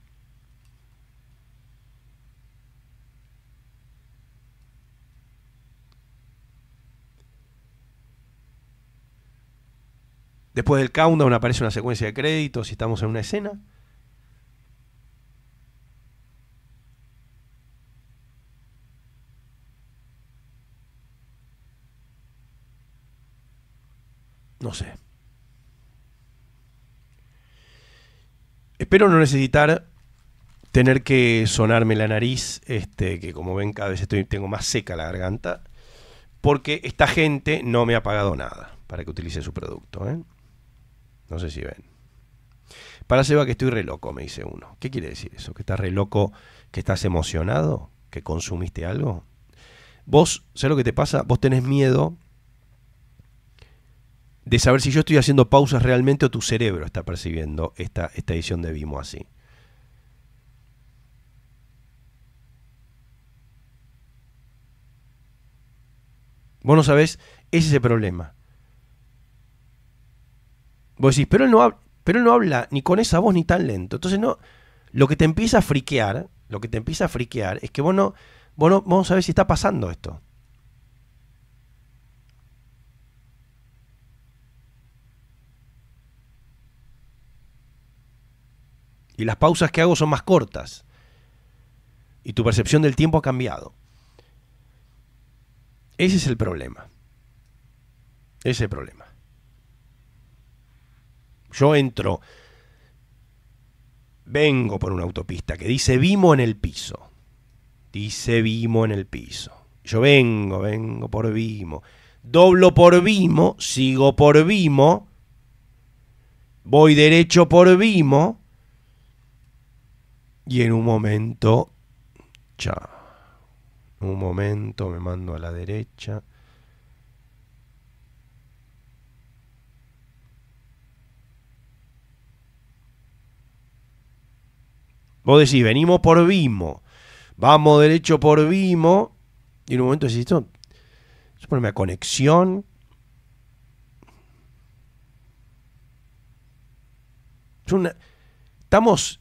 Después del countdown aparece una secuencia de créditos y estamos en una escena. No sé. Espero no necesitar tener que sonarme la nariz, este, que como ven cada vez tengo más seca la garganta, porque esta gente no me ha pagado nada para que utilice su producto. ¿eh? No sé si ven. Para Seba que estoy re loco, me dice uno. ¿Qué quiere decir eso? ¿Que estás re loco? ¿Que estás emocionado? ¿Que consumiste algo? Vos, ¿sabes lo que te pasa? Vos tenés miedo de saber si yo estoy haciendo pausas realmente o tu cerebro está percibiendo esta, esta edición de Vimo así. Vos no sabés, ese es el problema. Vos decís, pero él no, pero él no habla ni con esa voz ni tan lento. Entonces no, lo que te empieza a friquear, lo que te empieza a friquear es que vos no, vos no, vos no sabés si está pasando esto. Y las pausas que hago son más cortas. Y tu percepción del tiempo ha cambiado. Ese es el problema. Ese es el problema. Yo entro, vengo por una autopista que dice Vimo en el piso. Dice Vimo en el piso. Yo vengo, vengo por Vimo. Doblo por Vimo, sigo por Vimo. Voy derecho por Vimo y en un momento, en un momento me mando a la derecha. Vos decís, venimos por Vimo, vamos derecho por Vimo, y en un momento decís, esto, ponerme a conexión. estamos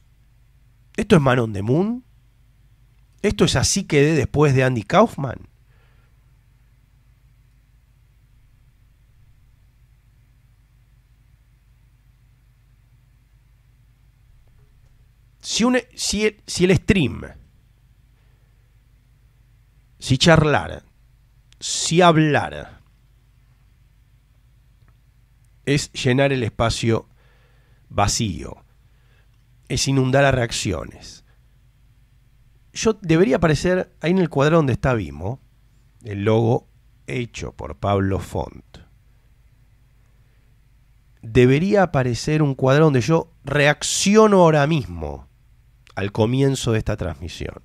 ¿Esto es Man on the Moon? ¿Esto es así que de después de Andy Kaufman? Si, si, el, stream, si charlar, si hablar, es llenar el espacio vacío es inundar a reacciones. Yo debería aparecer ahí en el cuadro donde está Vimo, el logo hecho por Pablo Font. Debería aparecer un cuadro donde yo reacciono ahora mismo al comienzo de esta transmisión.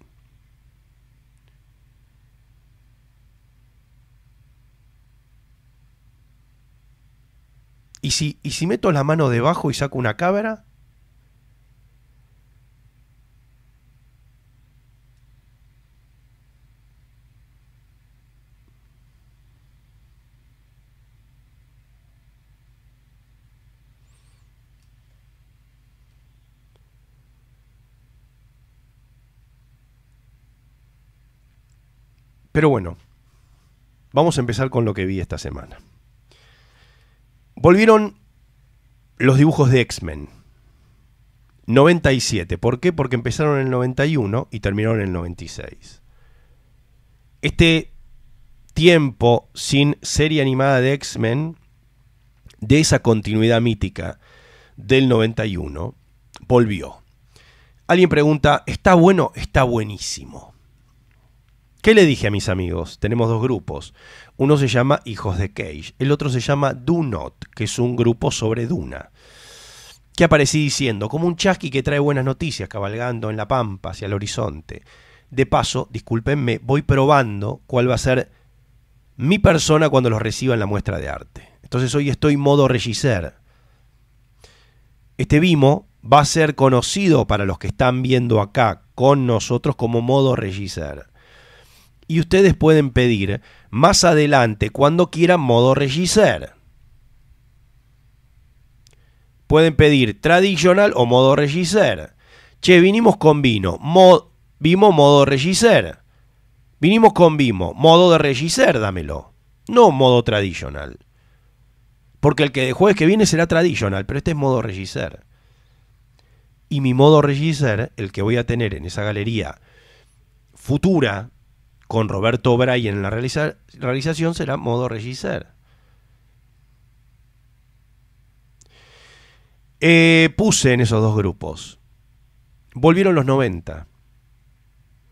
¿Y si, ¿Y si meto la mano debajo y saco una cabra? Pero bueno, vamos a empezar con lo que vi esta semana. Volvieron los dibujos de X-Men. 97. ¿Por qué? Porque empezaron en el 91 y terminaron en el 96. Este tiempo sin serie animada de X-Men, de esa continuidad mítica del 91, volvió. Alguien pregunta, ¿está bueno? Está buenísimo. ¿Qué le dije a mis amigos? Tenemos dos grupos. Uno se llama Hijos de Cage, el otro se llama Do Not, que es un grupo sobre Duna. ¿Qué aparecí diciendo? Como un chasqui que trae buenas noticias, cabalgando en la pampa hacia el horizonte. De paso, discúlpenme, voy probando cuál va a ser mi persona cuando los reciba en la muestra de arte. Entonces hoy estoy modo regisser. Este Vimo va a ser conocido para los que están viendo acá con nosotros como modo regisser y ustedes pueden pedir más adelante cuando quieran modo regisser. Pueden pedir tradicional o modo regisser. Che, vinimos con vino, vimo modo regisser. Vinimos con vimo, modo de regisser, dámelo. No modo tradicional. Porque el que de jueves que viene será tradicional, pero este es modo regisser. Y mi modo regisser, el que voy a tener en esa galería futura, con Roberto Bryan en la realización será modo regisser. Eh, puse en esos dos grupos. Volvieron los 90.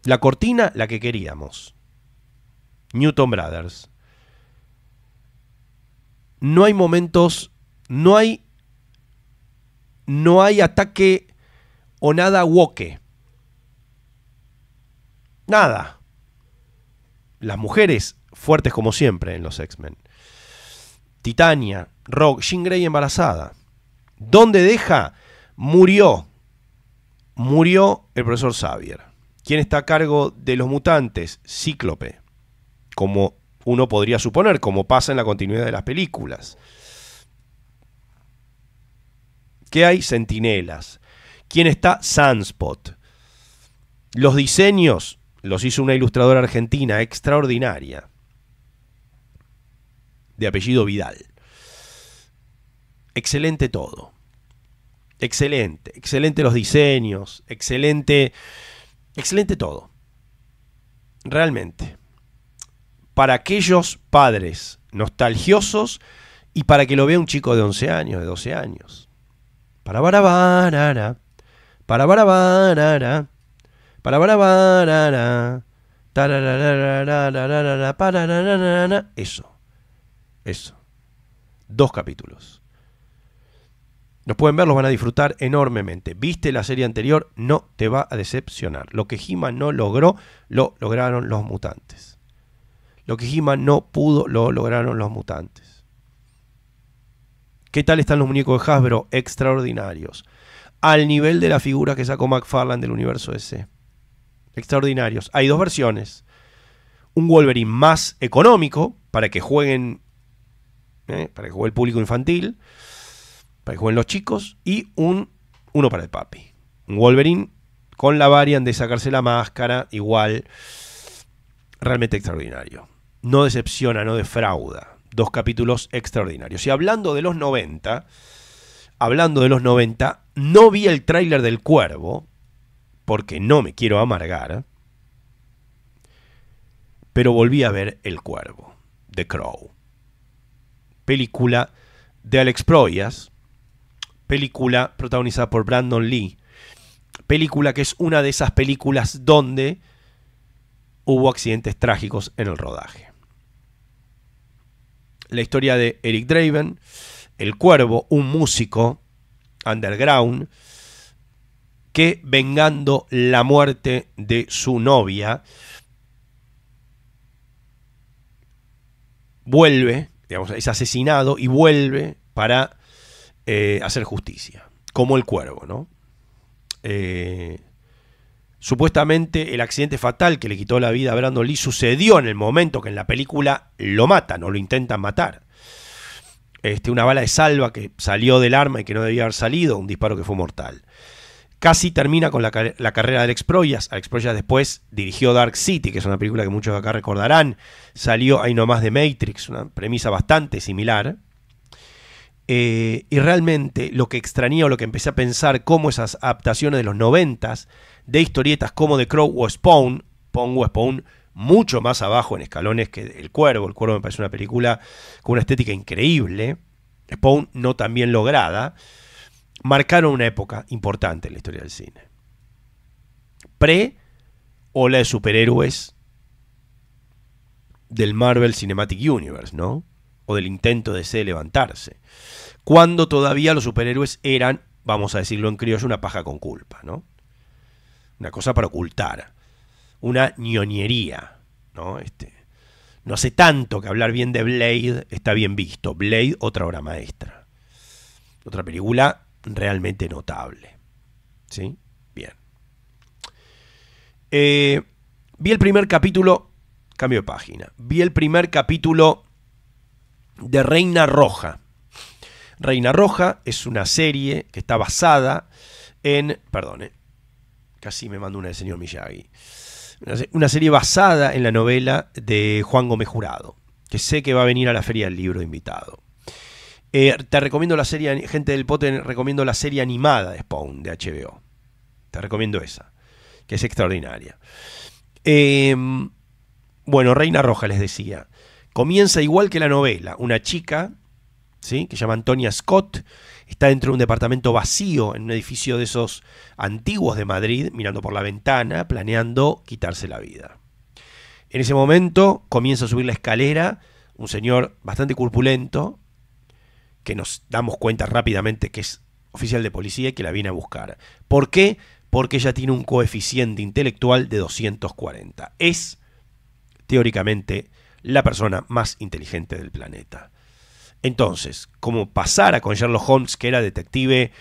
La cortina, la que queríamos. Newton Brothers. No hay momentos, no hay, no hay ataque o nada woke. Nada las mujeres fuertes como siempre en los X-Men. Titania, Rogue, Jean Grey embarazada. ¿Dónde deja? Murió. Murió el profesor Xavier. ¿Quién está a cargo de los mutantes? Cíclope. Como uno podría suponer, como pasa en la continuidad de las películas. ¿Qué hay? Centinelas. ¿Quién está? Sunspot. Los diseños, los hizo una ilustradora argentina extraordinaria, de apellido Vidal. Excelente todo. Excelente, excelente los diseños, excelente, excelente todo. Realmente. Para aquellos padres nostalgiosos y para que lo vea un chico de 11 años, de 12 años. Para para para para para Eso. Eso. Dos capítulos. Los pueden ver, los van a disfrutar enormemente. ¿Viste la serie anterior? No te va a decepcionar. Lo que He-Man no logró, lo lograron los mutantes. Lo que He-Man no pudo, lo lograron los mutantes. ¿Qué tal están los muñecos de Hasbro? Extraordinarios. Al nivel de la figura que sacó McFarlane del universo ese extraordinarios. Hay dos versiones. Un Wolverine más económico, para que jueguen, ¿eh? para que juegue el público infantil, para que jueguen los chicos, y un uno para el papi. Un Wolverine con la variante de sacarse la máscara, igual, realmente extraordinario. No decepciona, no defrauda. Dos capítulos extraordinarios. Y hablando de los 90, hablando de los 90, no vi el tráiler del Cuervo, porque no me quiero amargar, pero volví a ver El Cuervo, The Crow. Película de Alex Proyas, película protagonizada por Brandon Lee, película que es una de esas películas donde hubo accidentes trágicos en el rodaje. La historia de Eric Draven, El Cuervo, un músico underground, que vengando la muerte de su novia, vuelve, digamos, es asesinado y vuelve para eh, hacer justicia, como el cuervo, ¿no? Eh, supuestamente el accidente fatal que le quitó la vida a Brandon Lee sucedió en el momento que en la película lo matan o lo intentan matar. Este, una bala de salva que salió del arma y que no debía haber salido, un disparo que fue mortal. Casi termina con la, carrera de Alex Proyas. Alex Proyas después dirigió Dark City, que es una película que muchos acá recordarán. Salió ahí nomás de Matrix, una premisa bastante similar. Eh, y realmente lo que extrañé o lo que empecé a pensar, cómo esas adaptaciones de los noventas de historietas como The Crow o Spawn, pongo Spawn mucho más abajo en escalones que El Cuervo. El Cuervo me parece una película con una estética increíble. Spawn no tan bien lograda. Marcaron una época importante en la historia del cine. Pre ola de superhéroes del Marvel Cinematic Universe, ¿no? O del intento de ese levantarse. Cuando todavía los superhéroes eran, vamos a decirlo en criollo, una paja con culpa, ¿no? Una cosa para ocultar una ñoñería, ¿no? Este, no hace tanto que hablar bien de Blade está bien visto. Blade, otra obra maestra. Otra película realmente notable. ¿Sí? Bien. Eh, vi el primer capítulo, cambio de página, vi el primer capítulo de Reina Roja. Reina Roja es una serie que está basada en, perdone, casi me mandó una del señor Miyagi una serie basada en la novela de Juan Gómez Jurado, que sé que va a venir a la Feria del Libro invitado. Eh, te recomiendo la serie, gente del pote, recomiendo la serie animada de Spawn, de HBO. Te recomiendo esa, que es extraordinaria. Em, bueno, Reina Roja les decía. Comienza igual que la novela. Una chica, ¿sí? que se llama Antonia Scott, está dentro de un departamento vacío en un edificio de esos antiguos de Madrid, mirando por la ventana, planeando quitarse la vida. En ese momento comienza a subir la escalera un señor bastante corpulento, que nos damos cuenta rápidamente que es oficial de policía y que la viene a buscar. ¿Por qué? Porque ella tiene un coeficiente intelectual de 240. Es, teóricamente, la persona más inteligente del planeta. Entonces, como pasara con Sherlock Holmes, que era detective,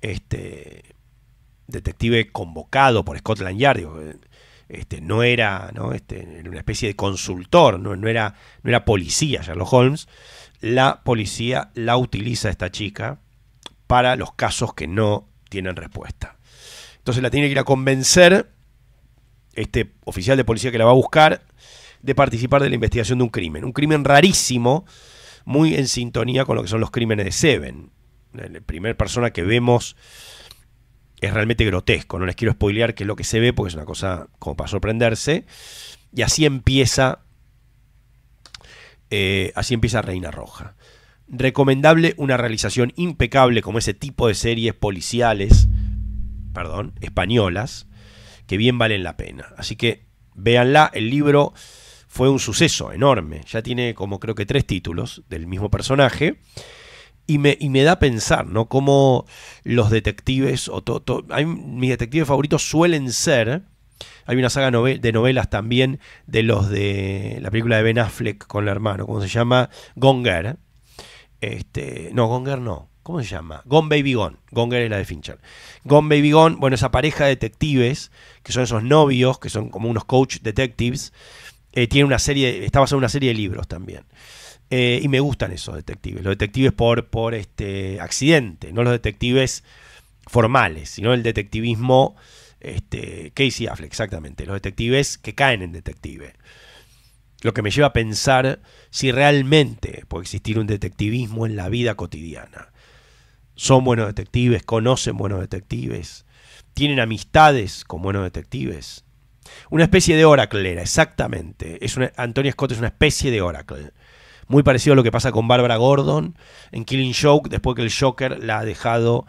este, detective convocado por Scotland Yard, este, no era, ¿no? Este, una especie de consultor, no, era, no era policía Sherlock Holmes, la policía la utiliza esta chica para los casos que no tienen respuesta. Entonces la tiene que ir a convencer este oficial de policía que la va a buscar de participar de la investigación de un crimen, un crimen rarísimo muy en sintonía con lo que son los crímenes de Seven. La primera persona que vemos es realmente grotesco. No les quiero spoilear qué es lo que se ve porque es una cosa como para sorprenderse. Y así empieza. Eh, así empieza Reina Roja. Recomendable una realización impecable como ese tipo de series policiales, perdón, españolas, que bien valen la pena. Así que véanla, el libro fue un suceso enorme. Ya tiene como creo que tres títulos del mismo personaje. Y me, y me da a pensar, ¿no? Cómo los detectives, o hay, mis detectives favoritos suelen ser. Hay una saga de novelas también de los de la película de Ben Affleck con el hermano, ¿cómo se llama? Gonger. Este, no, Gonger no. ¿Cómo se llama? Gone Baby Gone. Gonger es la de Fincher. Gone Baby Gone, bueno, esa pareja de detectives, que son esos novios, que son como unos coach detectives, eh, tiene una serie, está basado en una serie de libros también. Eh, y me gustan esos detectives, los detectives por, por este accidente, no los detectives formales, sino el detectivismo este, Casey Affleck, exactamente, los detectives que caen en detective. Lo que me lleva a pensar si realmente puede existir un detectivismo en la vida cotidiana. Son buenos detectives, conocen buenos detectives, tienen amistades con buenos detectives. Una especie de Oracle era, exactamente. Es una, Antonia Scott es una especie de Oracle. Muy parecido a lo que pasa con Barbara Gordon en Killing Joke, después que el Joker la ha dejado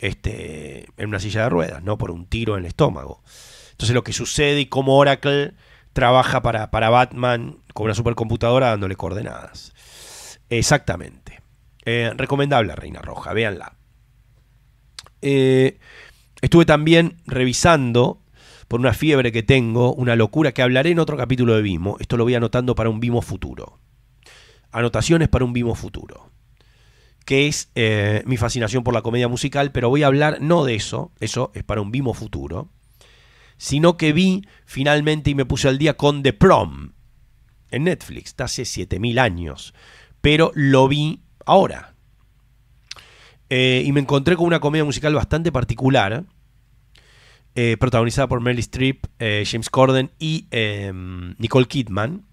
este, en una silla de ruedas, ¿no? Por un tiro en el estómago. Entonces lo que sucede y cómo Oracle trabaja para, para Batman con una supercomputadora dándole coordenadas. Exactamente. Eh, recomendable Reina Roja, véanla. Eh, estuve también revisando por una fiebre que tengo, una locura que hablaré en otro capítulo de Vimo. Esto lo voy anotando para un Vimo futuro. Anotaciones para un Vimo futuro. Que es eh, mi fascinación por la comedia musical, pero voy a hablar no de eso, eso es para un Vimo futuro, sino que vi finalmente y me puse al día con The Prom en Netflix, está hace 7000 años, pero lo vi ahora. Eh, y me encontré con una comedia musical bastante particular, eh, protagonizada por Meryl Streep, James Corden y em, Nicole Kidman.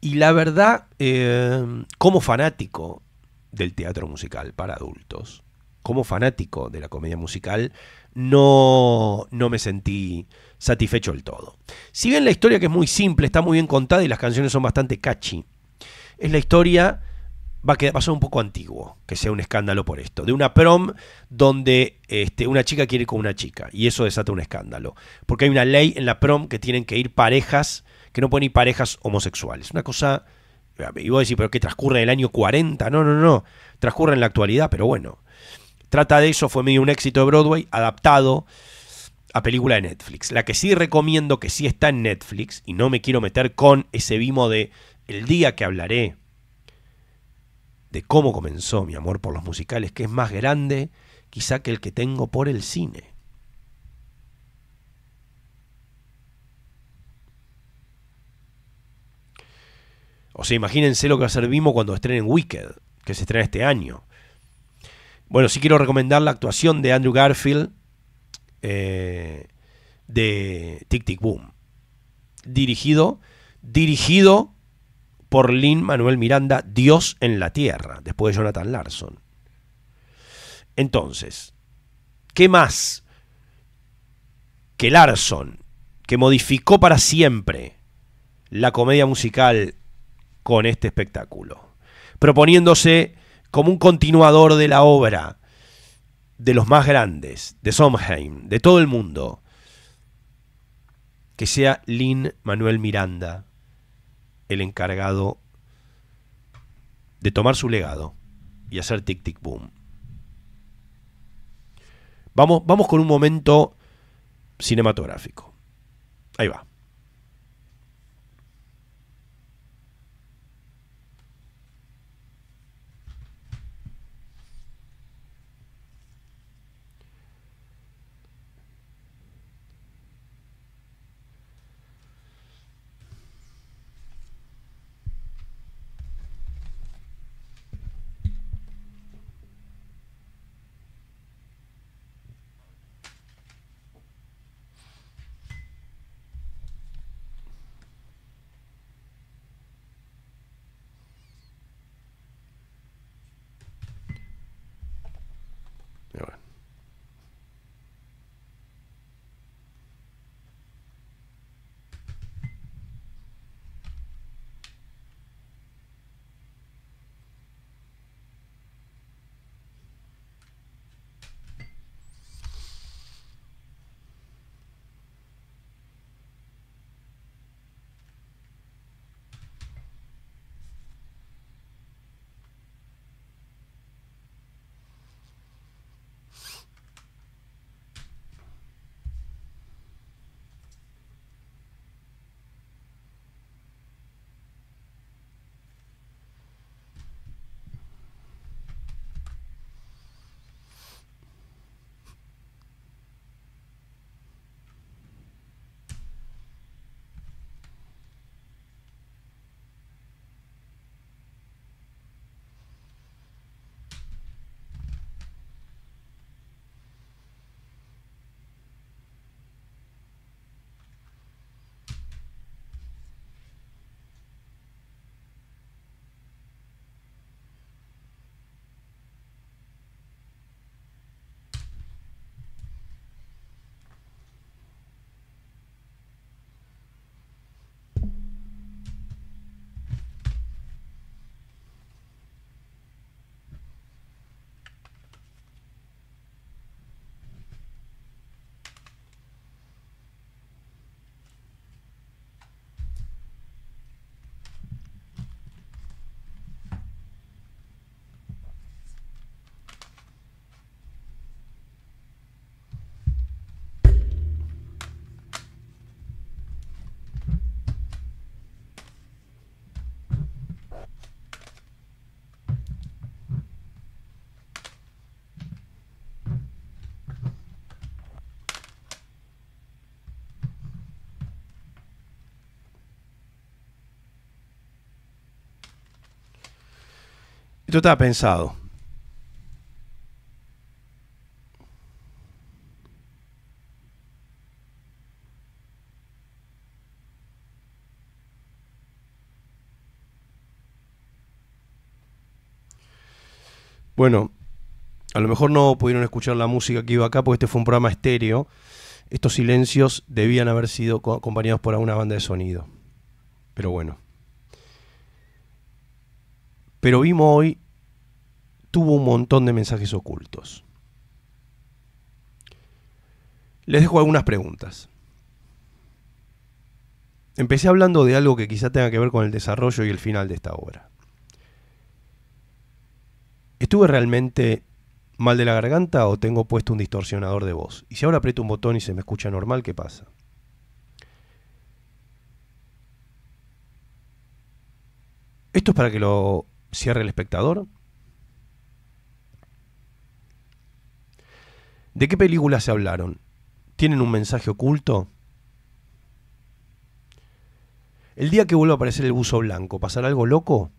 Y la verdad, como fanático del teatro musical para adultos, como fanático de la comedia musical, no, no me sentí satisfecho del todo. Si bien la historia que es muy simple, está muy bien contada y las canciones son bastante catchy, es la historia va a, quedar, ser un poco antiguo que sea un escándalo por esto. De una prom donde este, una chica quiere ir con una chica y eso desata un escándalo. Porque hay una ley en la prom que tienen que ir parejas, que no pueden ir parejas homosexuales. Una cosa, y vos decís, pero que transcurre en el año 40. No, no, no, transcurre en la actualidad, pero bueno. Trata de eso, fue medio un éxito de Broadway, adaptado a película de Netflix. La que sí recomiendo que sí está en Netflix, y no me quiero meter con ese vimo de el día que hablaré de cómo comenzó mi amor por los musicales, que es más grande quizá que el que tengo por el cine. O sea, imagínense lo que va a ser Vimo cuando estrenen Wicked, que se estrena este año. Bueno, sí quiero recomendar la actuación de Andrew Garfield eh, de Tic Tic Boom. Dirigido, dirigido por Lin Manuel Miranda, Dios en la Tierra, después de Jonathan Larson. Entonces, ¿qué más que Larson, que modificó para siempre la comedia musical con este espectáculo, proponiéndose como un continuador de la obra de los más grandes, de Sondheim, de todo el mundo, que sea Lin Manuel Miranda el encargado de tomar su legado y hacer tic tic boom. Vamos, vamos con un momento cinematográfico. Ahí va. Esto estaba pensado. Bueno, a lo mejor no pudieron escuchar la música que iba acá porque este fue un programa estéreo. Estos silencios debían haber sido acompañados por alguna banda de sonido. Pero bueno. Pero vimos hoy, tuvo un montón de mensajes ocultos. Les dejo algunas preguntas. Empecé hablando de algo que quizá tenga que ver con el desarrollo y el final de esta obra. ¿Estuve realmente mal de la garganta o tengo puesto un distorsionador de voz? Y si ahora aprieto un botón y se me escucha normal, ¿qué pasa? ¿Esto es para que lo cierre el espectador? ¿De qué película se hablaron? ¿Tienen un mensaje oculto? El día que vuelva a aparecer el buzo blanco, ¿pasará algo loco?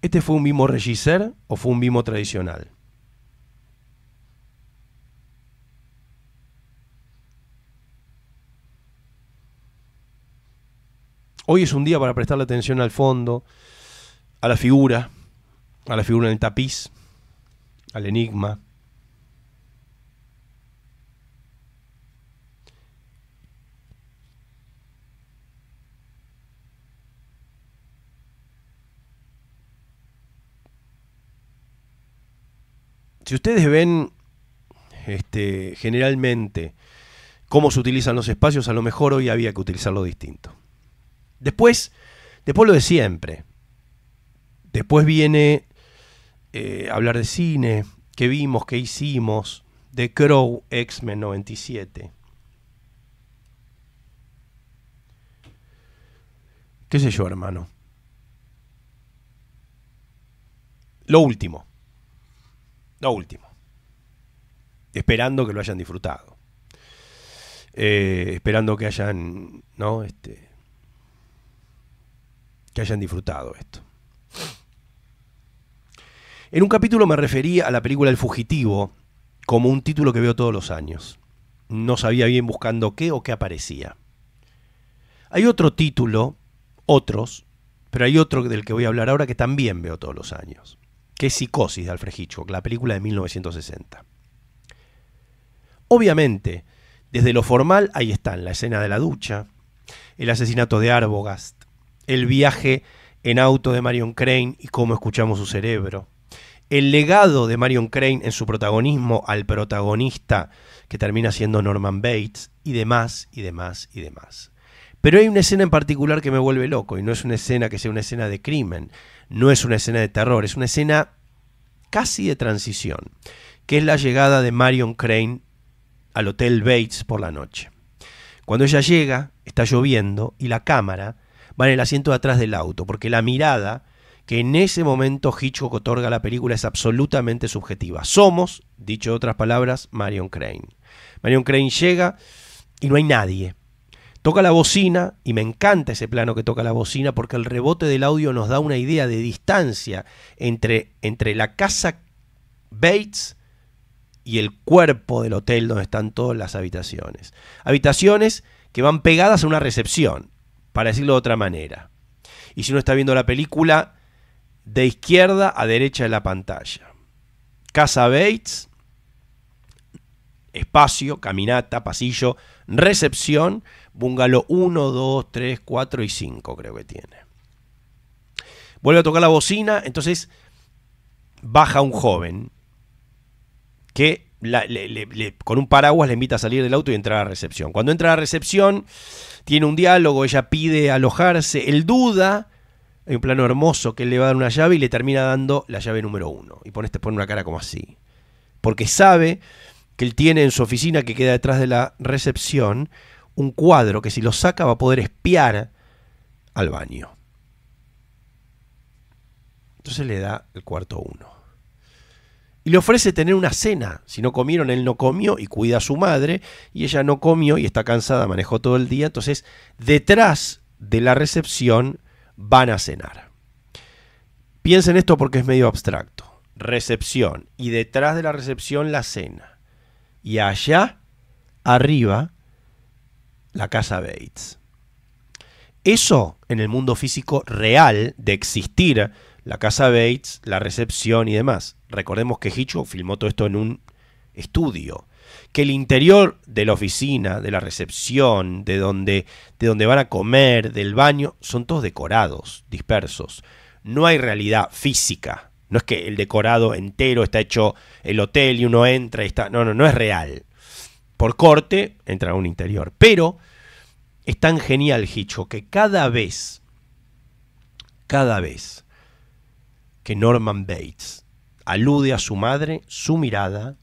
¿Este fue un mimo regisser o fue un mimo tradicional? Hoy es un día para prestarle atención al fondo, a la figura, a la figura en el tapiz, al enigma. Si ustedes ven este, generalmente cómo se utilizan los espacios, a lo mejor hoy había que utilizarlo distinto. Después, después lo de siempre. Después viene eh, hablar de cine, qué vimos, qué hicimos, de Crow, X-Men 97. ¿Qué sé yo, hermano? Lo último. Lo último. Esperando que lo hayan disfrutado. Eh, esperando que hayan, ¿no? Este, que hayan disfrutado esto. En un capítulo me referí a la película El Fugitivo como un título que veo todos los años. No sabía bien buscando qué o qué aparecía. Hay otro título, otros, pero hay otro del que voy a hablar ahora que también veo todos los años, que es Psicosis de Alfred Hitchcock, la película de 1960. Obviamente, desde lo formal ahí están la escena de la ducha, el asesinato de Arbogast, el viaje en auto de Marion Crane y cómo escuchamos su cerebro, el legado de Marion Crane en su protagonismo al protagonista que termina siendo Norman Bates y demás y demás y demás. Pero hay una escena en particular que me vuelve loco y no es una escena que sea una escena de crimen, no es una escena de terror, es una escena casi de transición, que es la llegada de Marion Crane al Hotel Bates por la noche. Cuando ella llega, está lloviendo y la cámara va en el asiento de atrás del auto, porque la mirada que en ese momento Hitchcock otorga a la película es absolutamente subjetiva. Somos, dicho de otras palabras, Marion Crane. Marion Crane llega y no hay nadie. Toca la bocina, y me encanta ese plano que toca la bocina, porque el rebote del audio nos da una idea de distancia entre, entre la casa Bates y el cuerpo del hotel donde están todas las habitaciones. Habitaciones que van pegadas a una recepción para decirlo de otra manera. Y si uno está viendo la película, de izquierda a derecha de la pantalla. Casa Bates, espacio, caminata, pasillo, recepción, bungalow 1, 2, 3, 4 y 5 creo que tiene. Vuelve a tocar la bocina, entonces baja un joven que con un paraguas le invita a salir del auto y entrar a la recepción. Cuando entra a la recepción, tiene un diálogo, ella pide alojarse, él duda, hay un plano hermoso que él le va a dar una llave y le termina dando la llave número uno. Y pone, este, pone una cara como así. Porque sabe que él tiene en su oficina que queda detrás de la recepción un cuadro que si lo saca va a poder espiar al baño. Entonces le da el cuarto uno y le ofrece tener una cena. Si no comieron, él no comió y cuida a su madre, y ella no comió y está cansada, manejó todo el día. Entonces, detrás de la recepción van a cenar. Piensen esto porque es medio abstracto. Recepción y detrás de la recepción la cena. Y allá, arriba, la casa Bates. Eso en el mundo físico real de existir la casa Bates, la recepción y demás. Recordemos que Hitchcock filmó todo esto en un estudio. Que el interior de la oficina, de la recepción, de donde, de donde van a comer, del baño, son todos decorados, dispersos. No hay realidad física. No es que el decorado entero está hecho el hotel y uno entra y está. No, no, no es real. Por corte entra a un interior. Pero es tan genial Hitchcock que cada vez, cada vez que Norman Bates alude a su madre, su mirada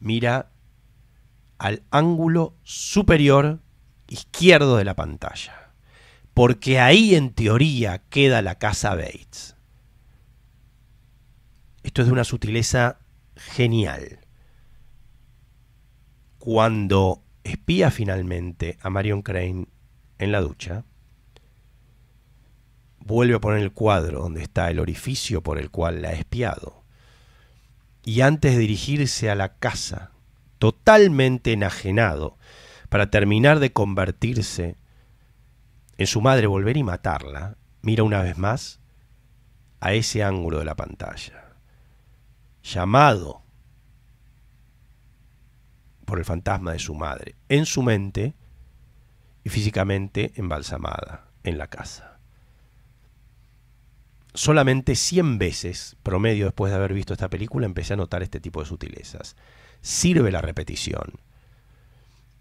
mira al ángulo superior izquierdo de la pantalla. Porque ahí en teoría queda la casa Bates. Esto es de una sutileza genial. Cuando espía finalmente a Marion Crane en la ducha, vuelve a poner el cuadro donde está el orificio por el cual la ha espiado. Y antes de dirigirse a la casa, totalmente enajenado, para terminar de convertirse en su madre, volver y matarla, mira una vez más a ese ángulo de la pantalla, llamado por el fantasma de su madre, en su mente y físicamente embalsamada en la casa solamente 100 veces, promedio después de haber visto esta película, empecé a notar este tipo de sutilezas. Sirve la repetición.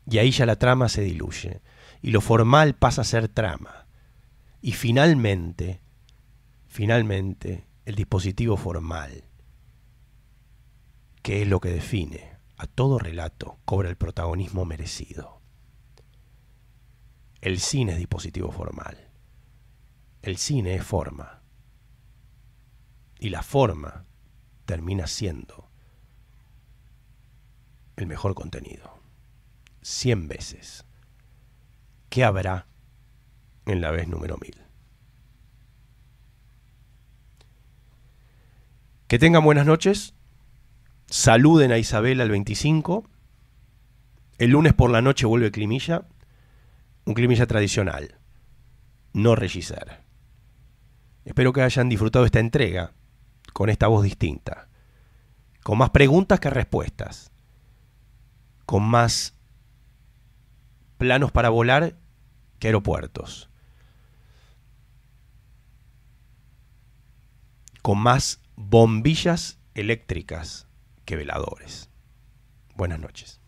Y ahí ya la trama se diluye. Y lo formal pasa a ser trama. Y finalmente, finalmente, el dispositivo formal, que es lo que define a todo relato, cobra el protagonismo merecido. El cine es dispositivo formal. El cine es forma y la forma termina siendo el mejor contenido. Cien veces. ¿Qué habrá en la vez número mil? Que tengan buenas noches. Saluden a Isabel al 25. El lunes por la noche vuelve Climilla. Un Climilla tradicional. No regisser. Espero que hayan disfrutado esta entrega con esta voz distinta, con más preguntas que respuestas, con más planos para volar que aeropuertos, con más bombillas eléctricas que veladores. Buenas noches.